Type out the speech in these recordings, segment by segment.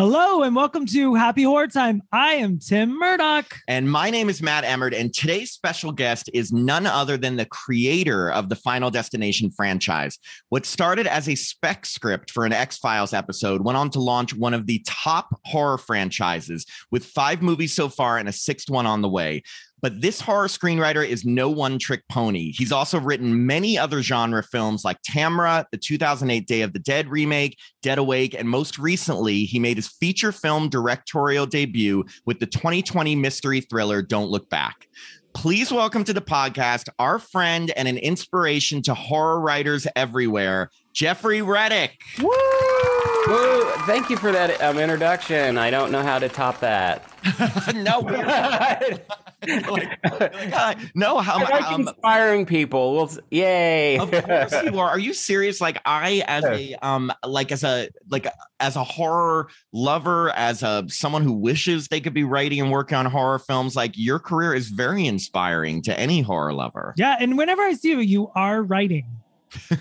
Hello and welcome to Happy Horror Time. I am Tim Murdoch. And my name is Matt Emmert. And today's special guest is none other than the creator of the Final Destination franchise. What started as a spec script for an X Files episode went on to launch one of the top horror franchises with five movies so far and a sixth one on the way. But this horror screenwriter is no one trick pony. He's also written many other genre films like Tamara, the 2008 Day of the Dead remake, Dead Awake, and most recently, he made his feature film directorial debut with the 2020 mystery thriller Don't Look Back. Please welcome to the podcast our friend and an inspiration to horror writers everywhere, Jeffrey Reddick. Woo! Woo! Thank you for that um, introduction. I don't know how to top that. no, like, like, no, how I like um, inspiring people. Well, yay! of course you are. Are you serious? Like I, as a um, like as a like as a horror lover, as a someone who wishes they could be writing and working on horror films, like your career is very inspiring to any horror lover. Yeah, and whenever I see you, you are writing.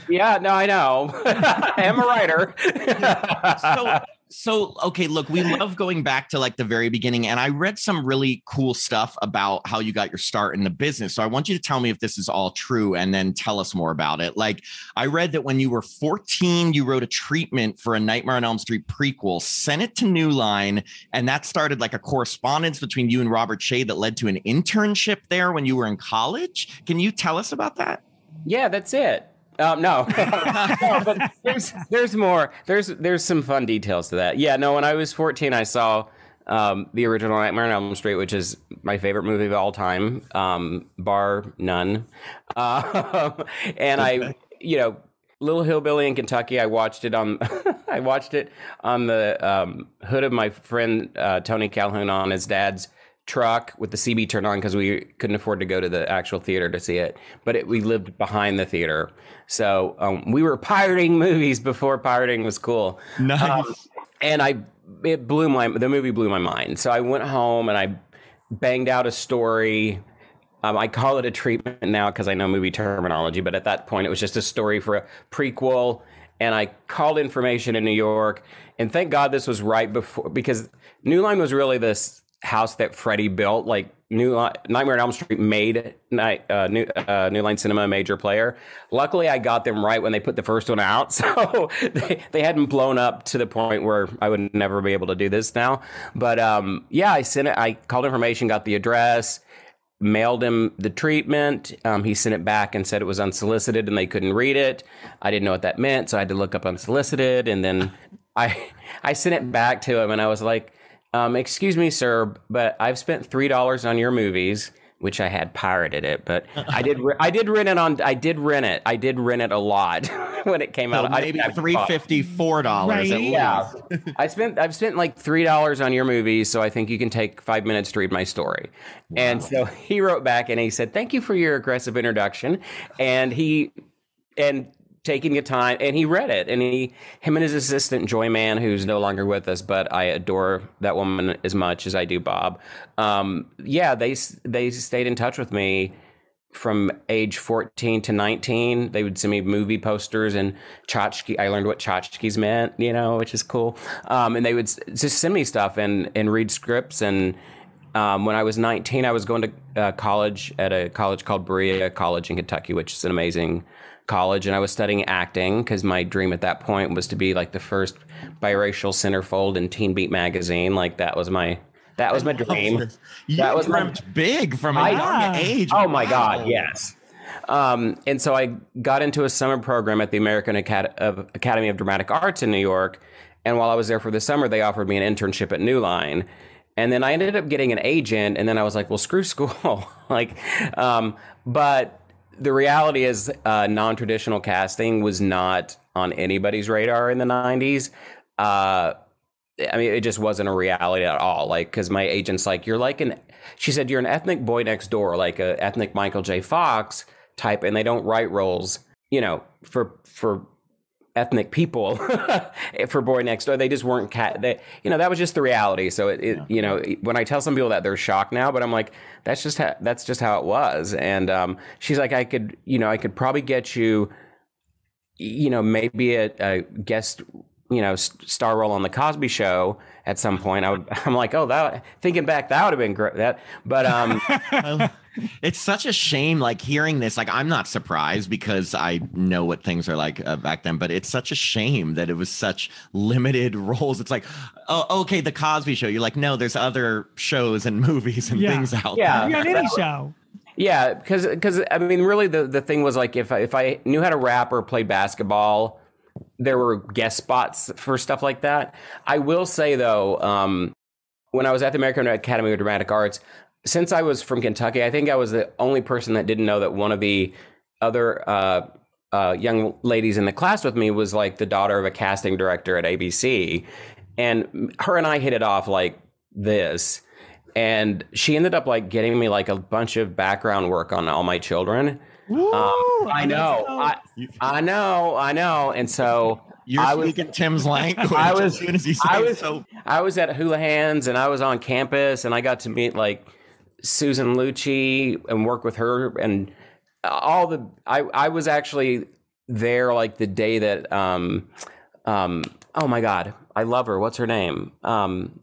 Yeah, no, I know. I am a writer. so so okay look we love going back to like the very beginning and i read some really cool stuff about how you got your start in the business so i want you to tell me if this is all true and then tell us more about it like i read that when you were 14 you wrote a treatment for a nightmare on elm street prequel sent it to new line and that started like a correspondence between you and robert shaye that led to an internship there when you were in college can you tell us about that yeah that's it um, no, no, but there's there's more. There's there's some fun details to that. Yeah, no. When I was 14, I saw um, the original Nightmare on Elm Street, which is my favorite movie of all time, um, bar none. Uh, and I, you know, Little Hillbilly in Kentucky. I watched it on. I watched it on the um, hood of my friend uh, Tony Calhoun on his dad's truck with the CB turned on because we couldn't afford to go to the actual theater to see it. But it, we lived behind the theater, so um, we were pirating movies before pirating was cool. Nice. Um, and I it blew my the movie blew my mind. So I went home and I banged out a story. Um, I call it a treatment now because I know movie terminology, but at that point it was just a story for a prequel. And I called information in New York, and thank God this was right before because New Line was really this house that Freddy built, like New Nightmare on Elm Street made night, uh, New uh, New Line Cinema a major player. Luckily, I got them right when they put the first one out, so they, they hadn't blown up to the point where I would never be able to do this now. But um, yeah, I sent it. I called information, got the address, mailed him the treatment. Um, he sent it back and said it was unsolicited and they couldn't read it. I didn't know what that meant, so I had to look up unsolicited, and then I I sent it back to him, and I was like um, excuse me, sir, but I've spent three dollars on your movies, which I had pirated it, but I did I did rent it on I did rent it I did rent it a lot when it came so out. Maybe three fifty four dollars. Right. Yeah, I spent I've spent like three dollars on your movies, so I think you can take five minutes to read my story. Wow. And so he wrote back and he said, "Thank you for your aggressive introduction," and he and taking the time and he read it and he him and his assistant joy man who's no longer with us but i adore that woman as much as i do bob um, yeah they they stayed in touch with me from age 14 to 19 they would send me movie posters and tchotchke i learned what tchotchkes meant you know which is cool. Um, and they would just send me stuff and and read scripts and um, when I was 19, I was going to uh, college at a college called Berea College in Kentucky, which is an amazing college and I was studying acting because my dream at that point was to be like the first biracial centerfold in Teen Beat magazine. Like that was my that was my dream. You that was dreamt my, big from a young age. Oh my wow. god, yes. Um, and so I got into a summer program at the American Acad- of Academy of Dramatic Arts in New York. And while I was there for the summer, they offered me an internship at New Line. And then I ended up getting an agent. And then I was like, well, screw school. like, um, but the reality is uh, non-traditional casting was not on anybody's radar in the 90s uh, i mean it just wasn't a reality at all. Like because my agent's like you're like an she said you're an ethnic boy next door like a ethnic michael j. Fox type and they don't write roles you know for for ethnic people for boy next door. They just weren't cat they you know that was just the reality. So it, it yeah. you know when i tell some people that they're shocked now but i'm like that's just how that's just how it was. And um, she's like i could you know i could probably get you you know maybe a, a guest you know, star role on the Cosby Show at some point. I would, I'm like, oh, that thinking back, that would have been great. That, but um, it's such a shame. Like hearing this, like I'm not surprised because I know what things are like uh, back then. But it's such a shame that it was such limited roles. It's like, oh, okay, the Cosby Show. You're like, no, there's other shows and movies and Yeah. things out Yeah. there. on any show. Yeah, because because I mean, really, the the thing was like if I, if I knew how to rap or play basketball, there were guest spots for stuff like that. I will say though, um, when I was at the American Academy of Dramatic Arts, since I was from Kentucky, I think I was the only person that didn't know that one of the other uh, uh, young ladies in the class with me was like the daughter of a casting director at ABC, and her and I hit it off like this and she ended up like getting me like a bunch of background work on all my children. Ooh, Um, I know, so- I, I know, I know, and so You're I was- speaking Tim's language I was- as soon as you say I was- so. I was at Houlihan's and I was on campus and I got to meet like Susan Lucci and work with her and all the I I was actually there like the day that um um oh my god I love her. What's her name? Um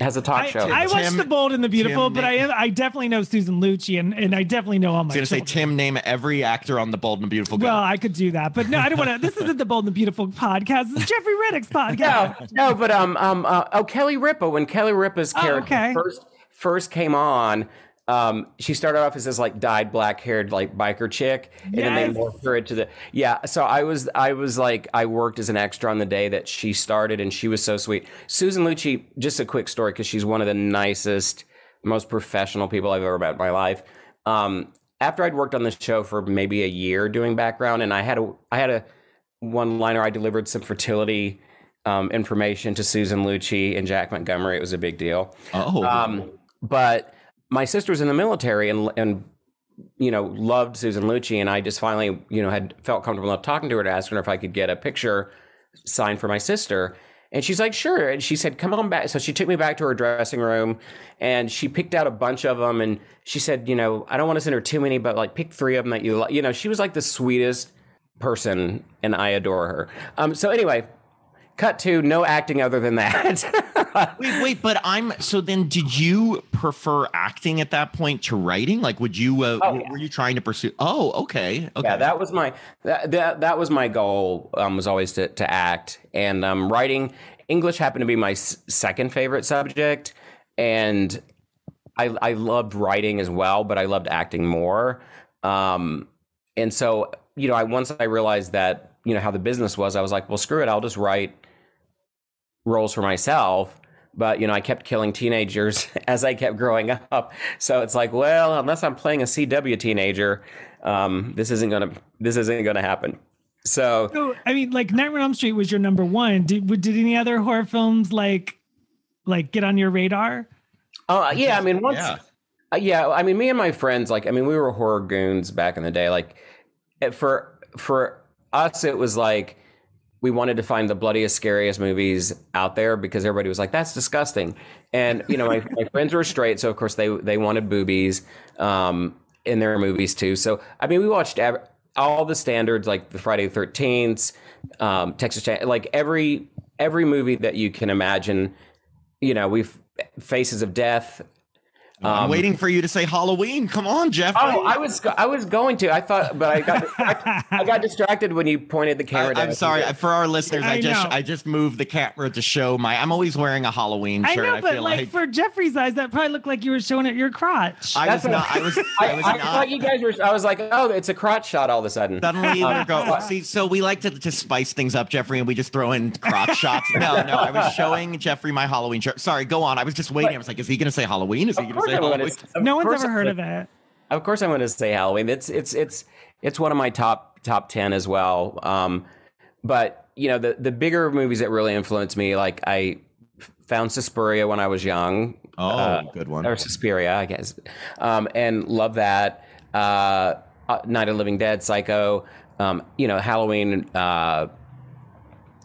has a talk I, show I watched Tim- The Bold and the Beautiful, Tim but I am, I definitely know Susan Lucci, and, and I definitely know all my. I was gonna say. Tim, name every actor on the Bold and the Beautiful. Go. Well, I could do that, but no, I don't want to. This isn't the Bold and the Beautiful podcast. This is Jeffrey Reddick's podcast. no, no, but um, um, uh, oh, Kelly Ripa. When Kelly Ripa's Oh, character okay. first first came on, um, she started off as this like dyed black haired like biker chick, and then they morphed her into the yeah. So I was I was like I worked as an extra on the day that she started, and she was so sweet. Susan Lucci. Just a quick story because she's one of the nicest, most professional people I've ever met in my life. Um, after I'd worked on this show for maybe a year doing background, and I had a I had a one liner. I delivered some fertility um, information to Susan Lucci and Jack Montgomery. It was a big deal. oh, Um, but my sister was in the military and and you know loved Susan Lucci, and I just finally you know had felt comfortable enough talking to her to ask her if I could get a picture signed for my sister. And she's like, sure. And she said, come on back. So she took me back to her dressing room and she picked out a bunch of them. And she said, you know, I don't want to send her too many, but like pick three of them that you like. You know, she was like the sweetest person and I adore her. Um, so anyway, cut to no acting other than that. wait, wait, but I'm so. Then, did you prefer acting at that point to writing? Like, would you? Uh, Oh, were- yeah. were you trying to pursue? Oh, okay, okay. Yeah, that was my that that, that was my goal. Um, was always to to act and um, writing. English happened to be my s- second favorite subject, and I I loved writing as well, but I loved acting more. Um, and so you know, I once I realized that you know how the business was, I was like, well, screw it, I'll just write roles for myself. But you know, I kept killing teenagers as I kept growing up. So it's like, well, unless I'm playing a CW teenager, um, this isn't gonna this isn't gonna happen. So So, I mean, like Nightmare on Elm Street was your number one. Did did any other horror films like like get on your radar? uh, yeah, I mean, once Yeah. Uh, yeah, I mean, me and my friends, like, I mean, we were horror goons back in the day. Like, for for us, it was like we wanted to find the bloodiest, scariest movies out there because everybody was like, "That's disgusting." And you know, my, my friends were straight, so of course they they wanted boobies um, in their movies too. So I mean, we watched all the standards, like the Friday the Thirteenth, um, Texas, Chain- like every every movie that you can imagine. You know, we've Faces of Death. I'm um, waiting for you to say Halloween. Come on, Jeff. Oh, I was I was going to. I thought, but I got I got distracted when you pointed the camera. I, down. am sorry for our listeners. I, I just know. I just moved the camera to show my. I'm always wearing a Halloween shirt. I know, but feel like, like, for Jeffrey's eyes, that probably looked like you were showing it your crotch. I was That's what- not. I was. I, I was I not. thought you guys were. I was like, oh, it's a crotch shot all of a sudden. Suddenly Um, we're going. See, so we like to, to spice things up, Jeffrey, and we just throw in crotch shots. No, no, I was showing Jeffrey my Halloween shirt. Sorry, go on. I was just waiting. I was like, is he going to say Halloween? Is he going to course say I'm gonna- Halloween? of no one's course ever I'm heard gonna- of it. Of course, I'm going to say Halloween. It's it's it's it's one of my top top ten as well. Um, but you know, the the bigger movies that really influenced me, like I found Suspiria when I was young. Oh, Uh, good one. or Suspiria, I guess, um, and love that. Uh, uh, Night of Living Dead, Psycho, um, you know, Halloween. Uh,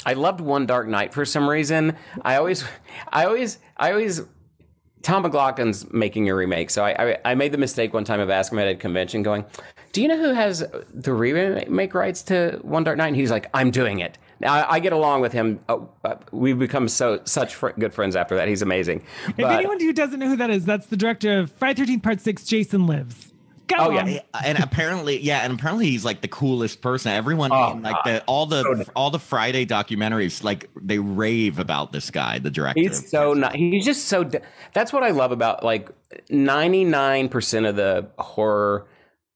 I loved One Dark Night for some reason. I always, I always, I always. Tom McLoughlin's making a remake, so I, I I made the mistake one time of asking him at a convention, going, "Do you know who has the remake rights to One Dark Night?" And he's like, "I'm doing it. I, I get along with him. Oh, uh, we've become so such fr- good friends after that. He's amazing. If But- anyone who doesn't know who that is, that's the director of Friday Thirteenth Part Six. Jason Lives. Go Oh, yeah. on. Yeah, and apparently, yeah, and apparently he's like the coolest person. Everyone, Oh, in, like the all the all the Friday documentaries, like they rave about this guy, the director. He's so not. He's just so. That's what I love about like ninety nine percent of the horror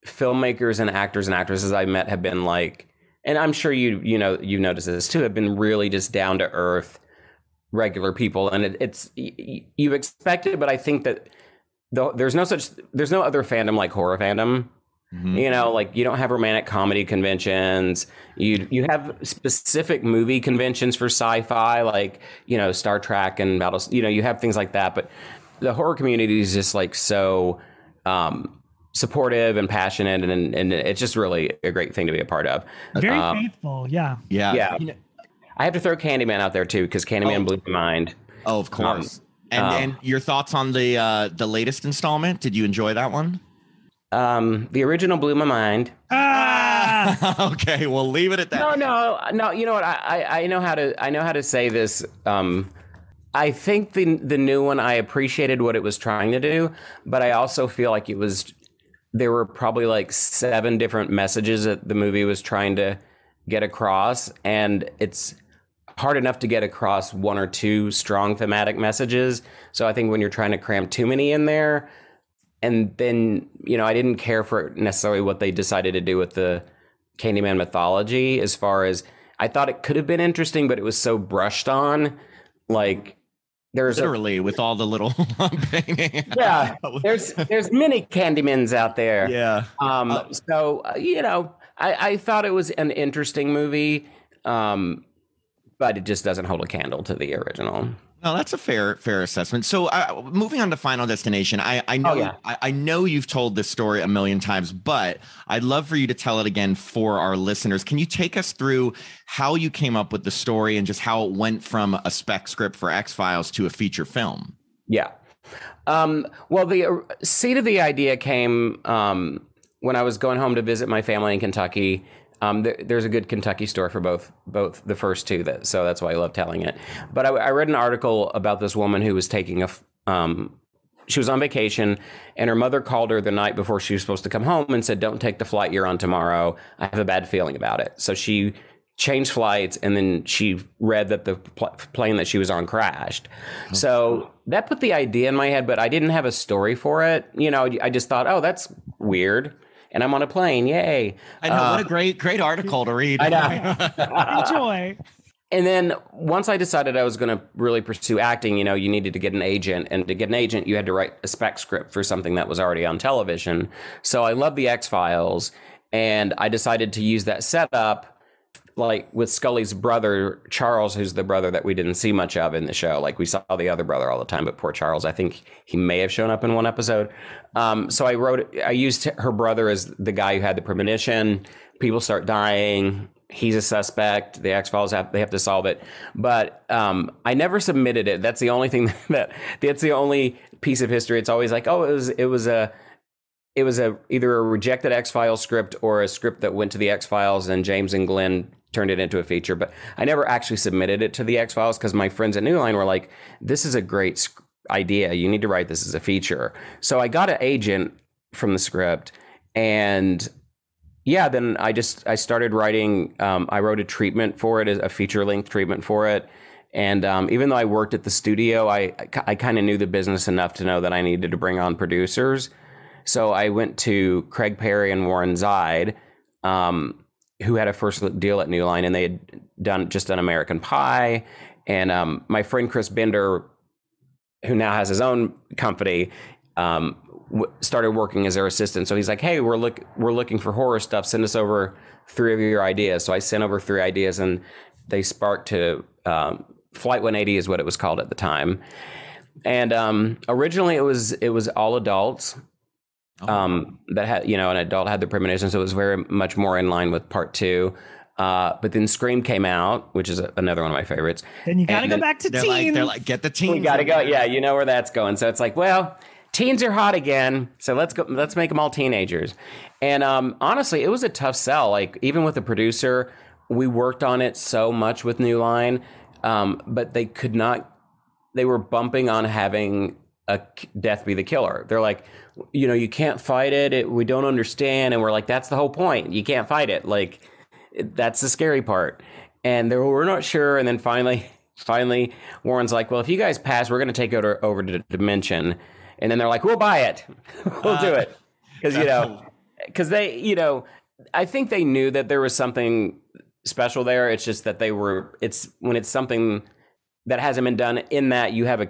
filmmakers and actors and actresses I met have been like, and I'm sure you you know you've noticed this too. Have been really just down to earth, regular people, and it, it's y- y- you expect it, but I think that the, there's no such there's no other fandom like horror fandom. Mhm. You know, like you don't have romantic comedy conventions. You you have specific movie conventions for sci-fi, like you know Star Trek and Battle. You know, you have things like that. But the horror community is just like so um, supportive and passionate, and and it's just really a great thing to be a part of. Very Um, faithful. Yeah. yeah, yeah. You know- I have to throw Candyman out there too because Candyman Oh. blew my mind. oh, of course. And um, and your thoughts on the uh the latest installment? Did you enjoy that one? Um, the original blew my mind. Ah, okay, we'll leave it at that. No, no, no. You know what? I, I, I know how to I know how to say this. Um, I think the the new one I appreciated what it was trying to do, but I also feel like it was there were probably like seven different messages that the movie was trying to get across, and it's hard enough to get across one or two strong thematic messages. So I think when you're trying to cram too many in there, and then you know I didn't care for necessarily what they decided to do with the Candyman mythology as far as I thought it could have been interesting, but it was so brushed on. Like there's a, Literally, with all the little yeah, there's there's many Candymans out there. yeah. Um, Uh, so uh, you know, I, I thought it was an interesting movie, um, but it just doesn't hold a candle to the original. No, that's a fair fair assessment. So, uh, moving on to Final Destination, I I know Oh, yeah. I, I know you've told this story a million times, but I'd love for you to tell it again for our listeners. Can you take us through how you came up with the story and just how it went from a spec script for X Files to a feature film? Yeah. Um, well, the seed of the idea came um, when I was going home to visit my family in Kentucky. Um, there, there's a good Kentucky story for both both the first two, that so that's why I love telling it. But I, I read an article about this woman who was taking a. Um, she was on vacation, and her mother called her the night before she was supposed to come home and said, "Don't take the flight you're on tomorrow. I have a bad feeling about it." So she changed flights, and then she read that the pl- plane that she was on crashed. So that put the idea in my head, but I didn't have a story for it. You know, I just thought, "Oh, that's weird," and I'm on a plane. Yay! I know what a uh, great great article to read. I know. enjoy. And then once I decided I was going to really pursue acting, you know, you needed to get an agent, and to get an agent, you had to write a spec script for something that was already on television. So I love the X Files, and I decided to use that setup, like with Scully's brother Charles, who's the brother that we didn't see much of in the show. Like we saw the other brother all the time, but poor Charles, I think he may have shown up in one episode. Um, so I wrote, I used her brother as the guy who had the premonition. People start dying he's a suspect. The X Files have they have to solve it, but um, I never submitted it. That's the only thing that that's the only piece of history. It's always like, oh, it was it was a it was a either a rejected X Files script or a script that went to the X Files and James and Glenn turned it into a feature. But I never actually submitted it to the X Files because my friends at New Line were like, this is a great idea. You need to write this as a feature. So I got an agent from the script and yeah, then I just I started writing. Um, I wrote a treatment for it, a feature length treatment for it. And um, even though I worked at the studio, I I kind of knew the business enough to know that I needed to bring on producers. So I went to Craig Perry and Warren Zide, um, who had a first look deal at New Line, and they had done just an American Pie. And um, my friend Chris Bender, who now has his own company, um, w- started working as their assistant. So he's like, "Hey, we're look we're looking for horror stuff. Send us over three of your ideas." So I sent over three ideas, and they sparked to um, Flight 180 is what it was called at the time. And um, originally, it was it was all adults um, that had you know an adult had the premonition, so it was very much more in line with part two. Uh, but then Scream came out, which is another one of my favorites. Then you got to go back to They're teens. like they're like get the team. We got to go. Yeah, you know where that's going. So it's like, well, teens are hot again. So let's go. Let's make them all teenagers. And um, honestly, it was a tough sell. Like even with the producer, we worked on it so much with New Line, um, but they could not. They were bumping on having a death be the killer. They're like, you know, you can't fight it. it we don't understand, and we're like, that's the whole point. You can't fight it. Like, that's the scary part. And they were, we're not sure. And then finally, finally, Warren's like, well, if you guys pass, we're going to take it over, over to Dimension. And then they're like, we'll buy it. we'll uh, do it. Because, you know, because they, you know, I think they knew that there was something special there. It's just that they were, it's when it's something that hasn't been done in that you have a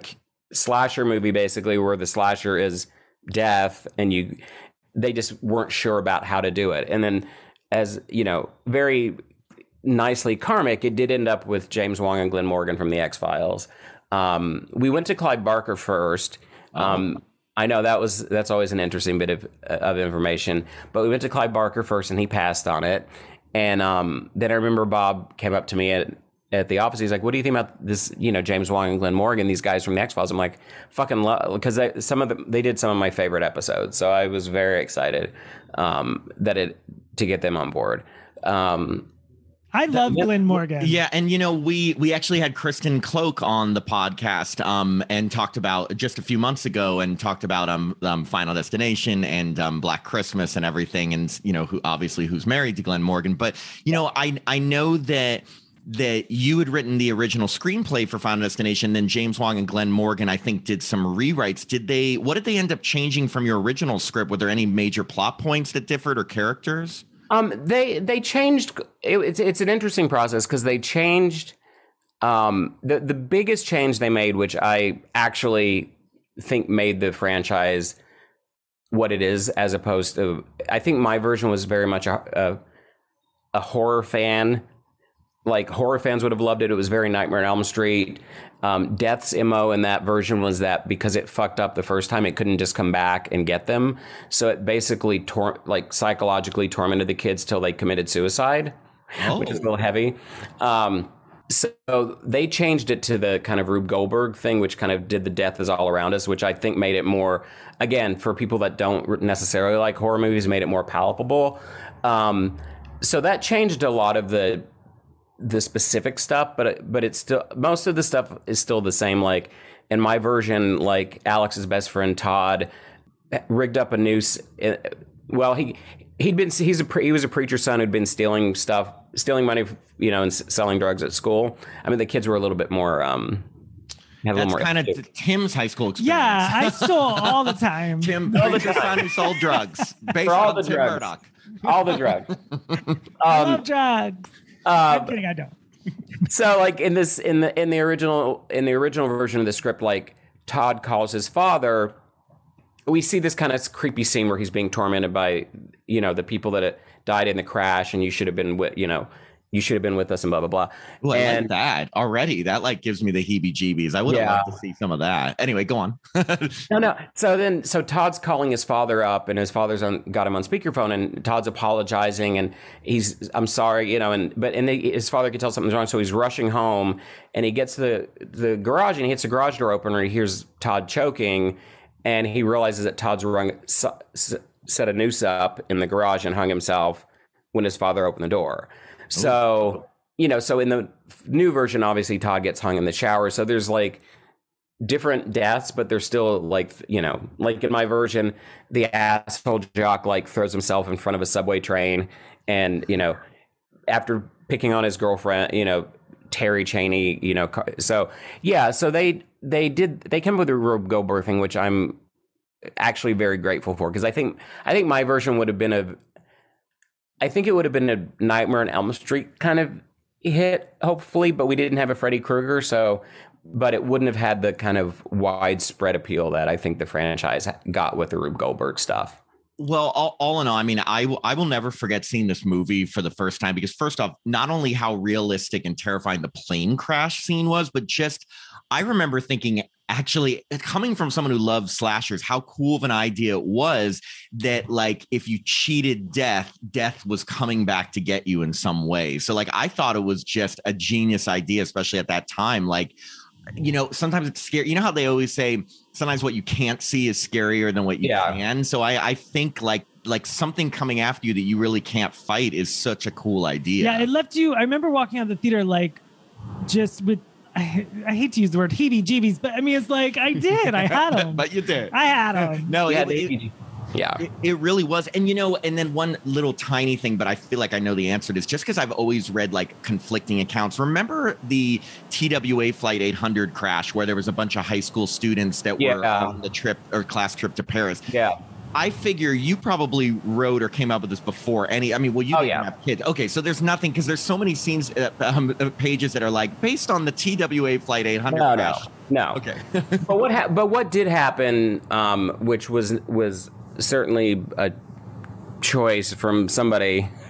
slasher movie basically where the slasher is death and you, they just weren't sure about how to do it. And then, as you know, very nicely karmic, it did end up with James Wong and Glenn Morgan from the X Files. Um, we went to Clive Barker first. Um, I know that was that's always an interesting bit of of information, but we went to Clive Barker first, and he passed on it. And um, then I remember Bob came up to me at at the office. He's like, "What do you think about this? You know, James Wong and Glenn Morgan, these guys from the X Files." I'm like, "Fucking love," because some of them they did some of my favorite episodes, so I was very excited um, that it to get them on board. Um, I love that, Glenn Morgan. Yeah, and you know, we we actually had Kristen Cloke on the podcast um and talked about just a few months ago and talked about um, um Final Destination and um Black Christmas and everything and you know, who obviously who's married to Glenn Morgan, but you know, I I know that that you had written the original screenplay for Final Destination, then James Wong and Glenn Morgan, I think, did some rewrites. Did they? What did they end up changing from your original script? Were there any major plot points that differed or characters? Um, they they changed. It, it's it's an interesting process because they changed. Um, the the biggest change they made, which I actually think made the franchise what it is, as opposed to, I think my version was very much a, a, a horror fan like horror fans would have loved it. It was very Nightmare on Elm Street. Um, Death's mo in that version was that because it fucked up the first time, it couldn't just come back and get them. So it basically tor- like psychologically tormented the kids till they committed suicide, oh. which is a little heavy. Um, so they changed it to the kind of Rube Goldberg thing, which kind of did the death is all around us, which I think made it more, again, for people that don't necessarily like horror movies, made it more palpable. Um, so that changed a lot of the the specific stuff, but but it's still most of the stuff is still the same. Like in my version, like Alex's best friend Todd rigged up a noose. Eh, well, he he'd been he's a he was a preacher's son who'd been stealing stuff, stealing money, you know, and selling drugs at school. I mean, the kids were a little bit more. um that's kind of Tim's high school experience. Yeah, I stole all the time. Tim, all the son who sold drugs, based all on the Tim drugs. Murdoch. All the drugs. Um, I love drugs. I'm um, kidding. I don't. so like in this in the in the original in the original version of the script, like Todd calls his father. We see this kind of creepy scene where he's being tormented by you know the people that died in the crash, and you should have been with you know you should have been with us and blah blah blah. Well, and, like that already. That like gives me the heebie-jeebies. I would have yeah. loved to see some of that. Anyway, go on. no, no. So then, so Todd's calling his father up, and his father's on, got him on speakerphone, and Todd's apologizing, and he's, I'm sorry, you know, and but and they, his father could tell something's wrong, so he's rushing home, and he gets to the the garage, and he hits the garage door opener, he hears Todd choking, and he realizes that Todd's rung, set a noose up in the garage and hung himself when his father opened the door. So, you know, so in the new version, obviously Todd gets hung in the shower. So there's like different deaths, but they're still like, you know, like in my version, the asshole jock like throws himself in front of a subway train and, you know, after picking on his girlfriend, you know, Terry Cheney, you know, so yeah, so they they did they came up with a Rube Goldberg thing, which I'm actually very grateful for because I think I think my version would have been a I think it would have been a Nightmare on Elm Street kind of hit, hopefully, but we didn't have a Freddy Krueger, so but it wouldn't have had the kind of widespread appeal that I think the franchise got with the Rube Goldberg stuff. Well, all, all in all, I mean, I, w- I will never forget seeing this movie for the first time because, first off, not only how realistic and terrifying the plane crash scene was, but just I remember thinking actually uh, coming from someone who loves slashers how cool of an idea it was that like if you cheated death death was coming back to get you in some way so like i thought it was just a genius idea especially at that time like you know sometimes it's scary you know how they always say sometimes what you can't see is scarier than what you yeah. can so i i think like like something coming after you that you really can't fight is such a cool idea. Yeah, it left you. I remember walking out of the theater like just with. I, I hate to use the word heebie-jeebies, but I mean it's like I did. I had them. but you did. I had them. no, Yeah, it, it- yeah. It, it really was. And you know, and then one little tiny thing, but I feel like I know the answer to this just because I've always read like conflicting accounts. Remember the TWA Flight 800 crash where there was a bunch of high school students that were on the trip or class trip to Paris? Yeah. I figure you probably wrote or came up with this before any. I mean, well, you Oh, didn't yeah. have kids. Okay, so there's nothing because there's so many scenes, uh, um, uh, pages that are like based on the TWA Flight 800 No, no, crash. no. Okay. but what ha- but what did happen, um, which was was certainly a choice from somebody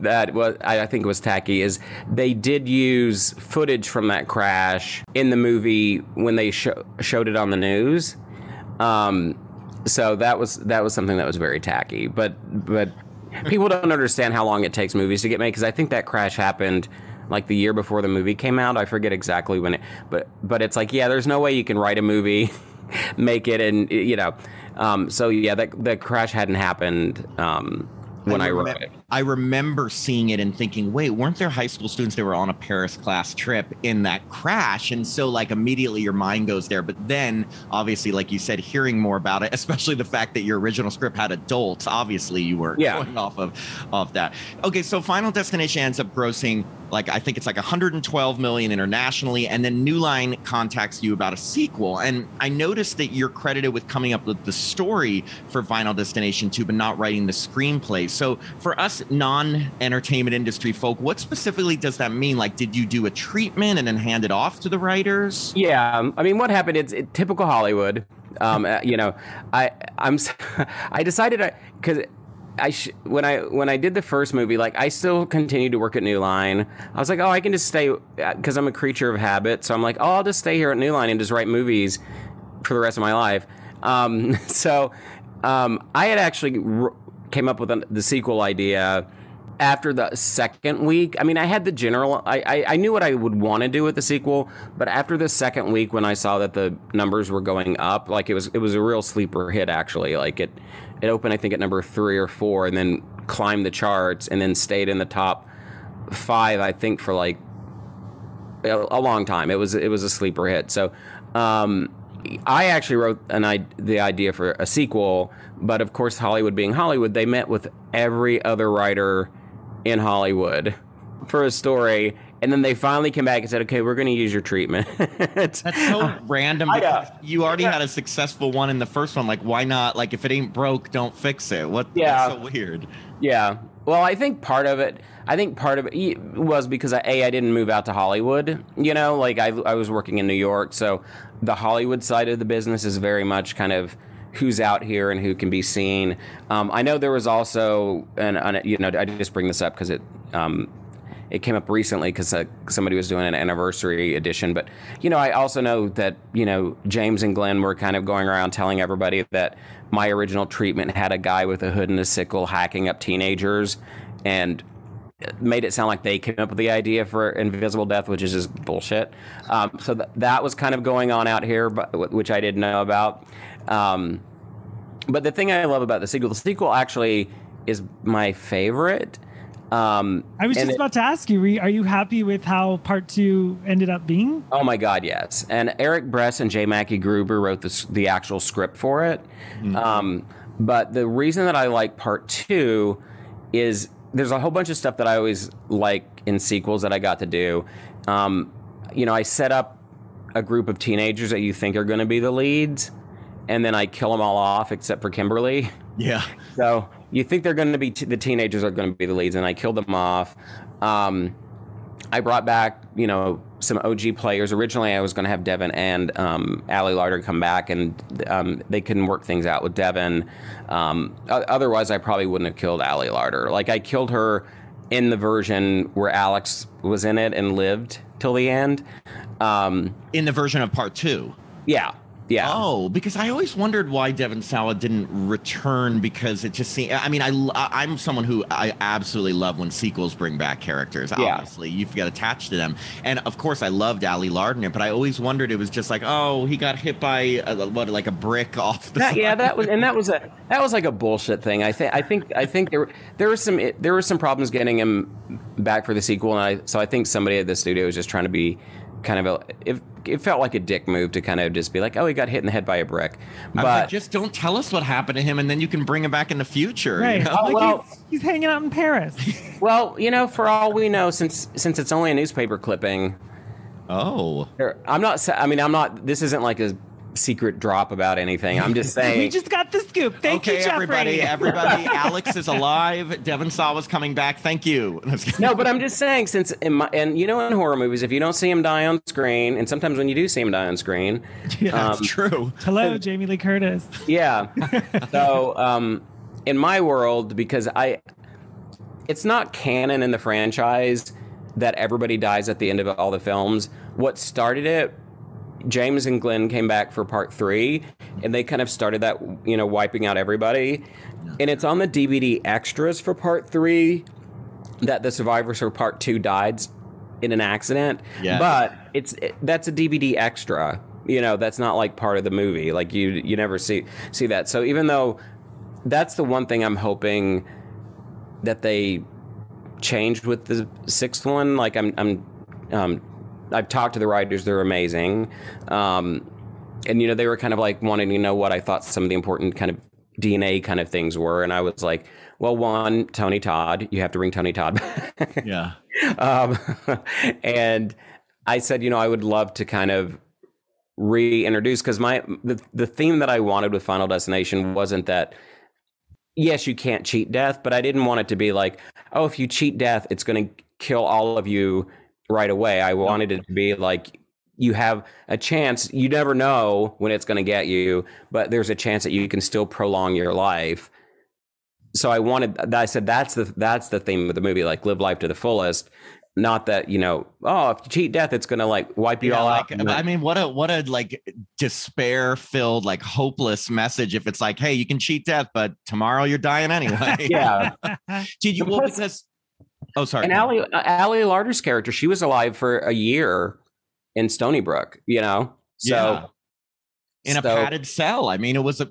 that was I I think it was tacky is they did use footage from that crash in the movie when they sho- showed it on the news. Um, so that was that was something that was very tacky, but but people don't understand how long it takes movies to get made because I think that crash happened like the year before the movie came out. I forget exactly when it, but but it's like yeah, there's no way you can write a movie, make it, and you know, um, so yeah, that the crash hadn't happened um, when I, wrote remem- it. I remember seeing it and thinking, wait, weren't there high school students that were on a Paris class trip in that crash? And so, like, immediately your mind goes there. But then, obviously, like you said, hearing more about it, especially the fact that your original script had adults, obviously you were Yeah. going off of, of that. Okay, so Final Destination ends up grossing like I think it's like 112 million internationally, and then New Line contacts you about a sequel. And I noticed that you're credited with coming up with the story for Final Destination 2, but not writing the screenplay. So for us non-entertainment industry folk, what specifically does that mean? Like, did you do a treatment and then hand it off to the writers? Yeah, um, I mean, what happened? It's it, typical Hollywood. Um, uh, you know, I I'm I decided because I sh- when I when I did the first movie, like I still continued to work at New Line. I was like, oh, I can just stay because I'm a creature of habit. So I'm like, oh, I'll just stay here at New Line and just write movies for the rest of my life. Um, so um, I had actually came up with an, the sequel idea after the second week. I mean, I had the general. I I, I knew what I would want to do with the sequel, but after the second week, when I saw that the numbers were going up, like it was it was a real sleeper hit. Actually, like it it opened I think at number three or four, and then climbed the charts, and then stayed in the top five. I think for like a, a long time. It was it was a sleeper hit. So. Um, I actually wrote an I- the idea for a sequel, but of course, Hollywood being Hollywood, they met with every other writer in Hollywood for a story, and then they finally came back and said, "Okay, we're going to use your treatment." That's so random because you already had a successful one in the first one. Like, why not? Like, if it ain't broke, don't fix it. What? Yeah. That's so weird. Yeah. Well, I think part of it, I think part of it was because I, a I didn't move out to Hollywood. You know, like I I was working in New York, so the Hollywood side of the business is very much kind of who's out here and who can be seen. Um, I know there was also an, an you know I just bring this up because it. Um, it came up recently because uh, somebody was doing an anniversary edition. But you know, I also know that you know James and Glenn were kind of going around telling everybody that my original treatment had a guy with a hood and a sickle hacking up teenagers, and made it sound like they came up with the idea for Invisible Death, which is just bullshit. Um, so th- that was kind of going on out here, but which I didn't know about. Um, but the thing I love about the sequel, the sequel actually is my favorite. Um, I was just it- about to ask you, are you happy with how part two ended up being? Oh my God, yes. And Eric Bress and J. Mackye Gruber wrote the, the actual script for it. Um, but the reason that I like part two is there's a whole bunch of stuff that I always like in sequels that I got to do. Um, you know, I set up a group of teenagers that you think are going to be the leads, and then I kill them all off except for Kimberly. Yeah. So you think they're going to be t- the teenagers are going to be the leads, and I killed them off. Um, I brought back, you know, some OG players. Originally, I was going to have Devon and um, Ali Larter come back, and um, they couldn't work things out with Devon. Um, otherwise, I probably wouldn't have killed Ali Larter. Like I killed her in the version where Alex was in it and lived till the end. Um, In the version of part two. yeah, Yeah. Oh, because I always wondered why Devon Sawa didn't return because it just seemed. I mean, I I'm someone who I absolutely love when sequels bring back characters. Yeah. Obviously, you get attached to them, and of course, I loved Ali Larter, but I always wondered it was just like, oh, he got hit by uh, a, what, like a brick off the. That, yeah, that was and that was a that was like a bullshit thing. I think I think I think there there was some there were some problems getting him back for the sequel, and I so I think somebody at the studio was just trying to be kind of a it, it felt like a dick move to kind of just be like, oh, he got hit in the head by a brick. I But like, just don't tell us what happened to him, and then you can bring him back in the future. you Right. know? Oh, like well- he's, he's hanging out in Paris. well, you know, for all we know, since since it's only a newspaper clipping, Oh. I'm not. I mean, I'm not. This isn't like a secret drop about anything. I'm just saying. we just got the scoop. Thank okay, you, Jeffrey. everybody, everybody. Alex is alive. Devon Saw Sawa's coming back. Thank you. no, but I'm just saying, since in my, and you know, in horror movies, if you don't see him die on screen, and sometimes when you do see him die on screen, That's um, true. Hello, Jamie Lee Curtis. Yeah. so, um, in my world, because I, it's not canon in the franchise that everybody dies at the end of all the films. What started it, James and Glenn came back for part three, and they kind of started that, you know, wiping out everybody. And it's on the DVD extras for part three that the survivors for part two died in an accident. Yes. But it's it, that's a DVD extra. You know, that's not like part of the movie. Like you you never see see that. So even though that's the one thing I'm hoping that they changed with the sixth one. Like I'm I'm um I've talked to the writers, they're amazing. Um and you know, they were kind of like wanting to know what I thought some of the important kind of DNA kind of things were. And I was like, well, one, Tony Todd, you have to bring Tony Todd back. Yeah. um, and I said, you know, I would love to kind of reintroduce because my the, the theme that I wanted with Final Destination wasn't that yes, you can't cheat death, but I didn't want it to be like, oh, if you cheat death, it's going to kill all of you right away. I wanted it to be like you have a chance. You never know when it's going to get you, but there's a chance that you can still prolong your life. So I wanted. I said that's the that's the theme of the movie, like live life to the fullest. Not that you know, oh, if you cheat death, it's gonna like wipe you Yeah, all like, out. I mean, what a what a like despair filled, like hopeless message. If it's like, hey, you can cheat death, but tomorrow you're dying anyway. yeah, Did you? Well, because oh, sorry. and Ali uh, Ali Larter's character, she was alive for a year in Stony Brook. You know, so Yeah. in a padded cell. I mean, it was a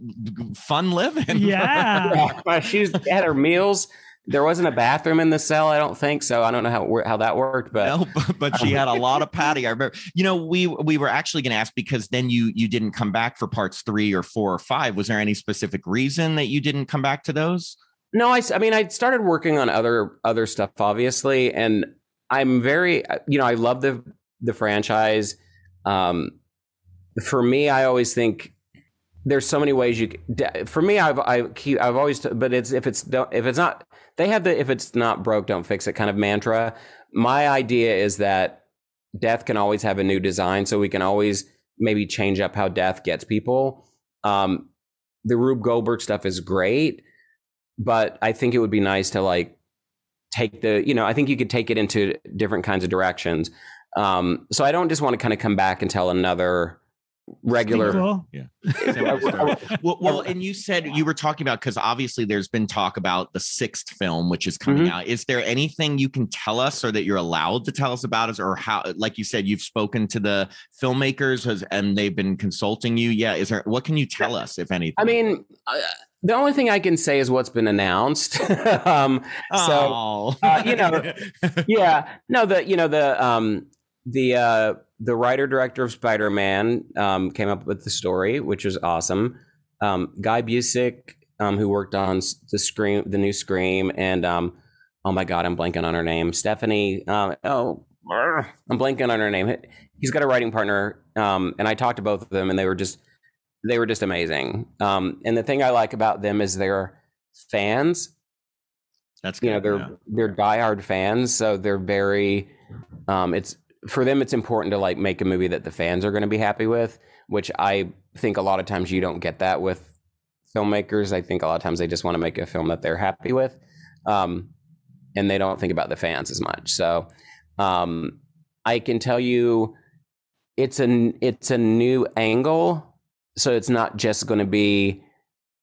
fun living. Yeah. Yeah, she was, had her meals. There wasn't a bathroom in the cell. I don't think so. I don't know how how that worked, but No, but, but she had a lot of patty. I remember. You know, we we were actually going to ask because then you you didn't come back for parts three or four or five. Was there any specific reason that you didn't come back to those? No, I mean, I started working on other other stuff, obviously, and I'm very, you know, I love the the franchise. Um, for me, I always think there's so many ways you. For me, I've I keep I've always, but it's if it's if it's not they have the if it's not broke, don't fix it kind of mantra. My idea is that death can always have a new design, so we can always maybe change up how death gets people. Um, the Rube Goldberg stuff is great but I think it would be nice to like take the, you know, I think you could take it into different kinds of directions. Um, so I don't just want to kind of come back and tell another regular. Cool. well, well, and you said you were talking about because obviously there's been talk about the sixth film, which is coming Mhm. out. Is there anything you can tell us, or that you're allowed to tell us about, us, or how? Like you said, you've spoken to the filmmakers, has, and they've been consulting you. Yeah, is there? What can you tell us, if anything? I mean, uh, the only thing I can say is what's been announced. um, so uh, you know, yeah, no, the you know the um, the uh, the writer director of Spider Man um, came up with the story, which was awesome. Um, Guy Busick, um, who worked on the Scream, the new Scream, and um, oh my God, I'm blanking on her name, Stephanie. Um, oh, I'm blanking on her name. He's got a writing partner, um, and I talked to both of them, and they were just they were just amazing. Um, and the thing I like about them is they're fans That's you know they're yeah. they're diehard fans so they're very um it's for them it's important to like make a movie that the fans are going to be happy with which i think a lot of times you don't get that with filmmakers i think a lot of times they just want to make a film that they're happy with um and they don't think about the fans as much so um i can tell you it's a it's a new angle so it's not just going to be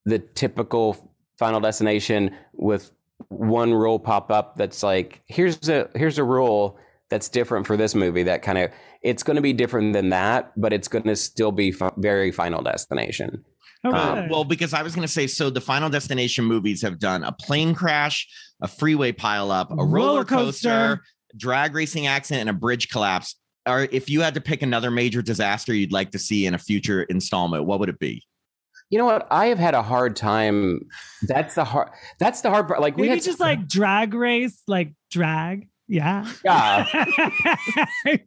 the typical Final Destination with one rule pop up that's like here's a here's a rule that's different for this movie that kind of it's going to be different than that but it's going to still be f- very final destination Okay. Uh, well, because I was going to say, so the Final Destination movies have done a plane crash, a freeway pileup, a roller Roller coaster, coaster. drag racing accident, and a bridge collapse. Or if you had to pick another major disaster you'd like to see in a future installment, what would it be? you know what i have had a hard time that's the hard that's the hard part like we had just like drag race, like drag. Yeah. yeah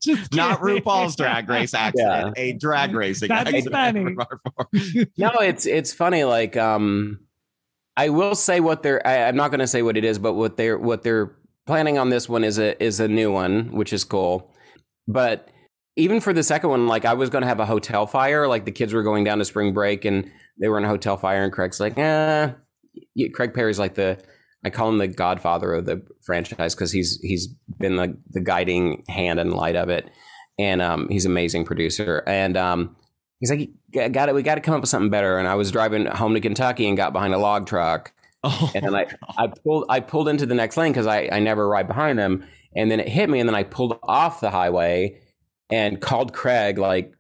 just Not kidding. RuPaul's Drag Race accident, a drag racing That'd be accident. no it's it's funny like um i will say what they're I, i'm not going to say what it is but what they're what they're planning on this one is a is a new one which is cool but even for the second one like i was going to have a hotel fire like the kids were going down to spring break and they were in a hotel fire and craig's like eh. Craig perry's like the i call him the godfather of the franchise because he's he's been the, the guiding hand and light of it and um, he's an amazing producer and um, he's like got it we got to come up with something better and i was driving home to kentucky and got behind a log truck Oh, and I, I pulled I pulled into the next lane because I, I never ride behind them. And then it hit me, and then I pulled off the highway and called Craig, like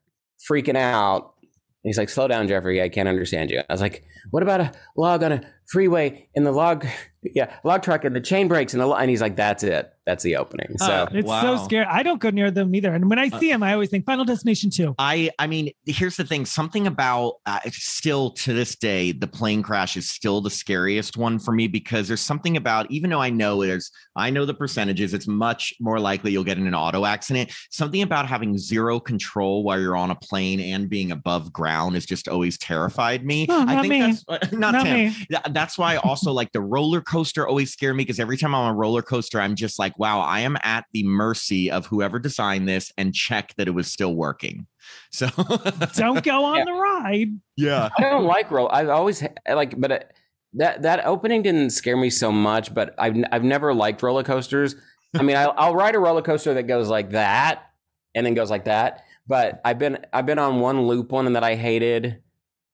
freaking out. And he's like, "Slow down, Jeffrey. I can't understand you." I was like, "What about a log on a freeway and the log, yeah, log truck and the chain breaks and the lo-" and he's like, "That's it. That's the opening." So Uh, It's Wow. so scary. I don't go near them either. And when I see them, I always think Final Destination 2. I I mean, here's the thing. Something about uh, still to this day, the plane crash is still the scariest one for me because there's something about even though I know there's I know the percentages, it's much more likely you'll get in an auto accident. Something about having zero control while you're on a plane and being above ground has just always terrified me. Oh, I not think me. that's not, Not Tim. me. That's why I also like the roller coaster always scared me because every time I'm on a roller coaster, I'm just like, wow, I am at the mercy of whoever designed this and check that it was still working. So Don't go on Yeah. the ride. yeah. I don't like roll. I've always like, but it, that that opening didn't scare me so much. But I've n- I've never liked roller coasters. I mean, I'll, I'll ride a roller coaster that goes like that and then goes like that. But I've been I've been on one loop one and that I hated.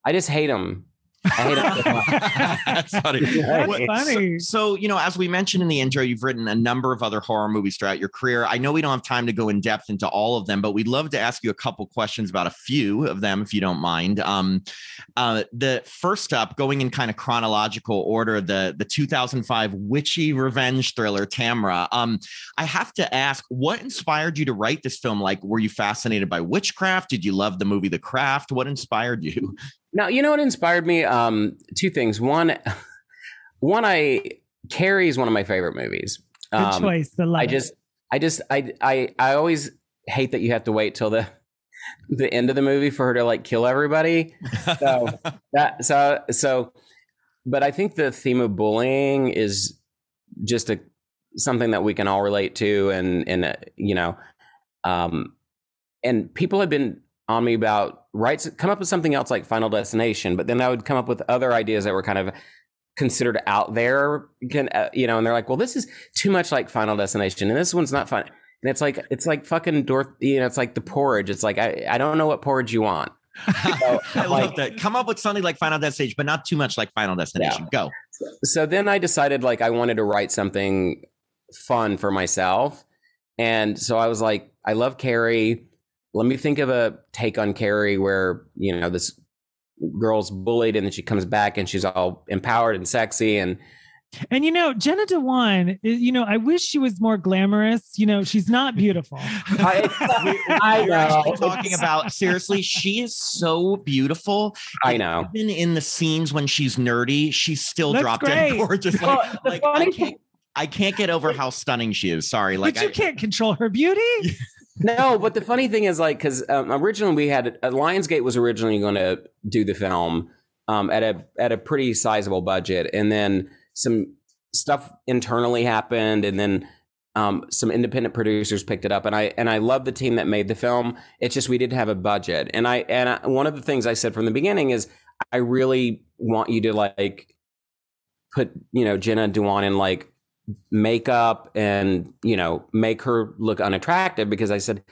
I just hate them. I hate them. so much. That's funny. That's What- funny. So, so, you know, as we mentioned in the intro, you've written a number of other horror movies throughout your career. I know we don't have time to go in depth into all of them, but we'd love to ask you a couple questions about a few of them, if you don't mind. Um, uh, the first up, going in kind of chronological order, the the 2005 witchy revenge thriller Tamara. Um, I have to ask, what inspired you to write this film? Like, were you fascinated by witchcraft? Did you love the movie The Craft? What inspired you? Now, you know what inspired me? Um, two things. One, one, I Carrie is one of my favorite movies. Good Um, choice. I I just, I just, I, I, I always hate that you have to wait till the the end of the movie for her to like kill everybody. So that, so, so, but I think the theme of bullying is just a something that we can all relate to, and and uh, you know, um, and people have been on me about right come up with something else like Final Destination, but then I would come up with other ideas that were kind of considered out there, can, uh, you know, and they're like, well, this is too much like Final Destination, and this one's not fun. And it's like it's like fucking Dorth, you know, it's like the porridge. It's like I, I don't know what porridge you want. So, I love that. Come up with something like Final Destination, but not too much like Final Destination. Go. so then I decided like I wanted to write something fun for myself. And so I was like, I love Carrie. Let me think of a take on Carrie where, you know, this girl's bullied and then she comes back and she's all empowered and sexy and And you know, Jenna Dewan, i- you know, I wish she was more glamorous. You know, she's not beautiful. I, I We're know. talking about seriously. She is so beautiful. I know. Even in the scenes when she's nerdy, she's still That's drop dead great. gorgeous. Well, Like, the like, I can't. I can't get over how stunning she is. Sorry, like but you I, can't control her beauty. No, but the funny thing is, like, because um, originally we had uh, Lionsgate was originally going to do the film um, at a at a pretty sizable budget, and then some stuff internally happened, and then um, some independent producers picked it up, and I and I love the team that made the film. It's just we didn't have a budget, and I and I, one of the things I said from the beginning is I really want you to like put you know Jenna Dewan in like makeup and you know make her look unattractive because I said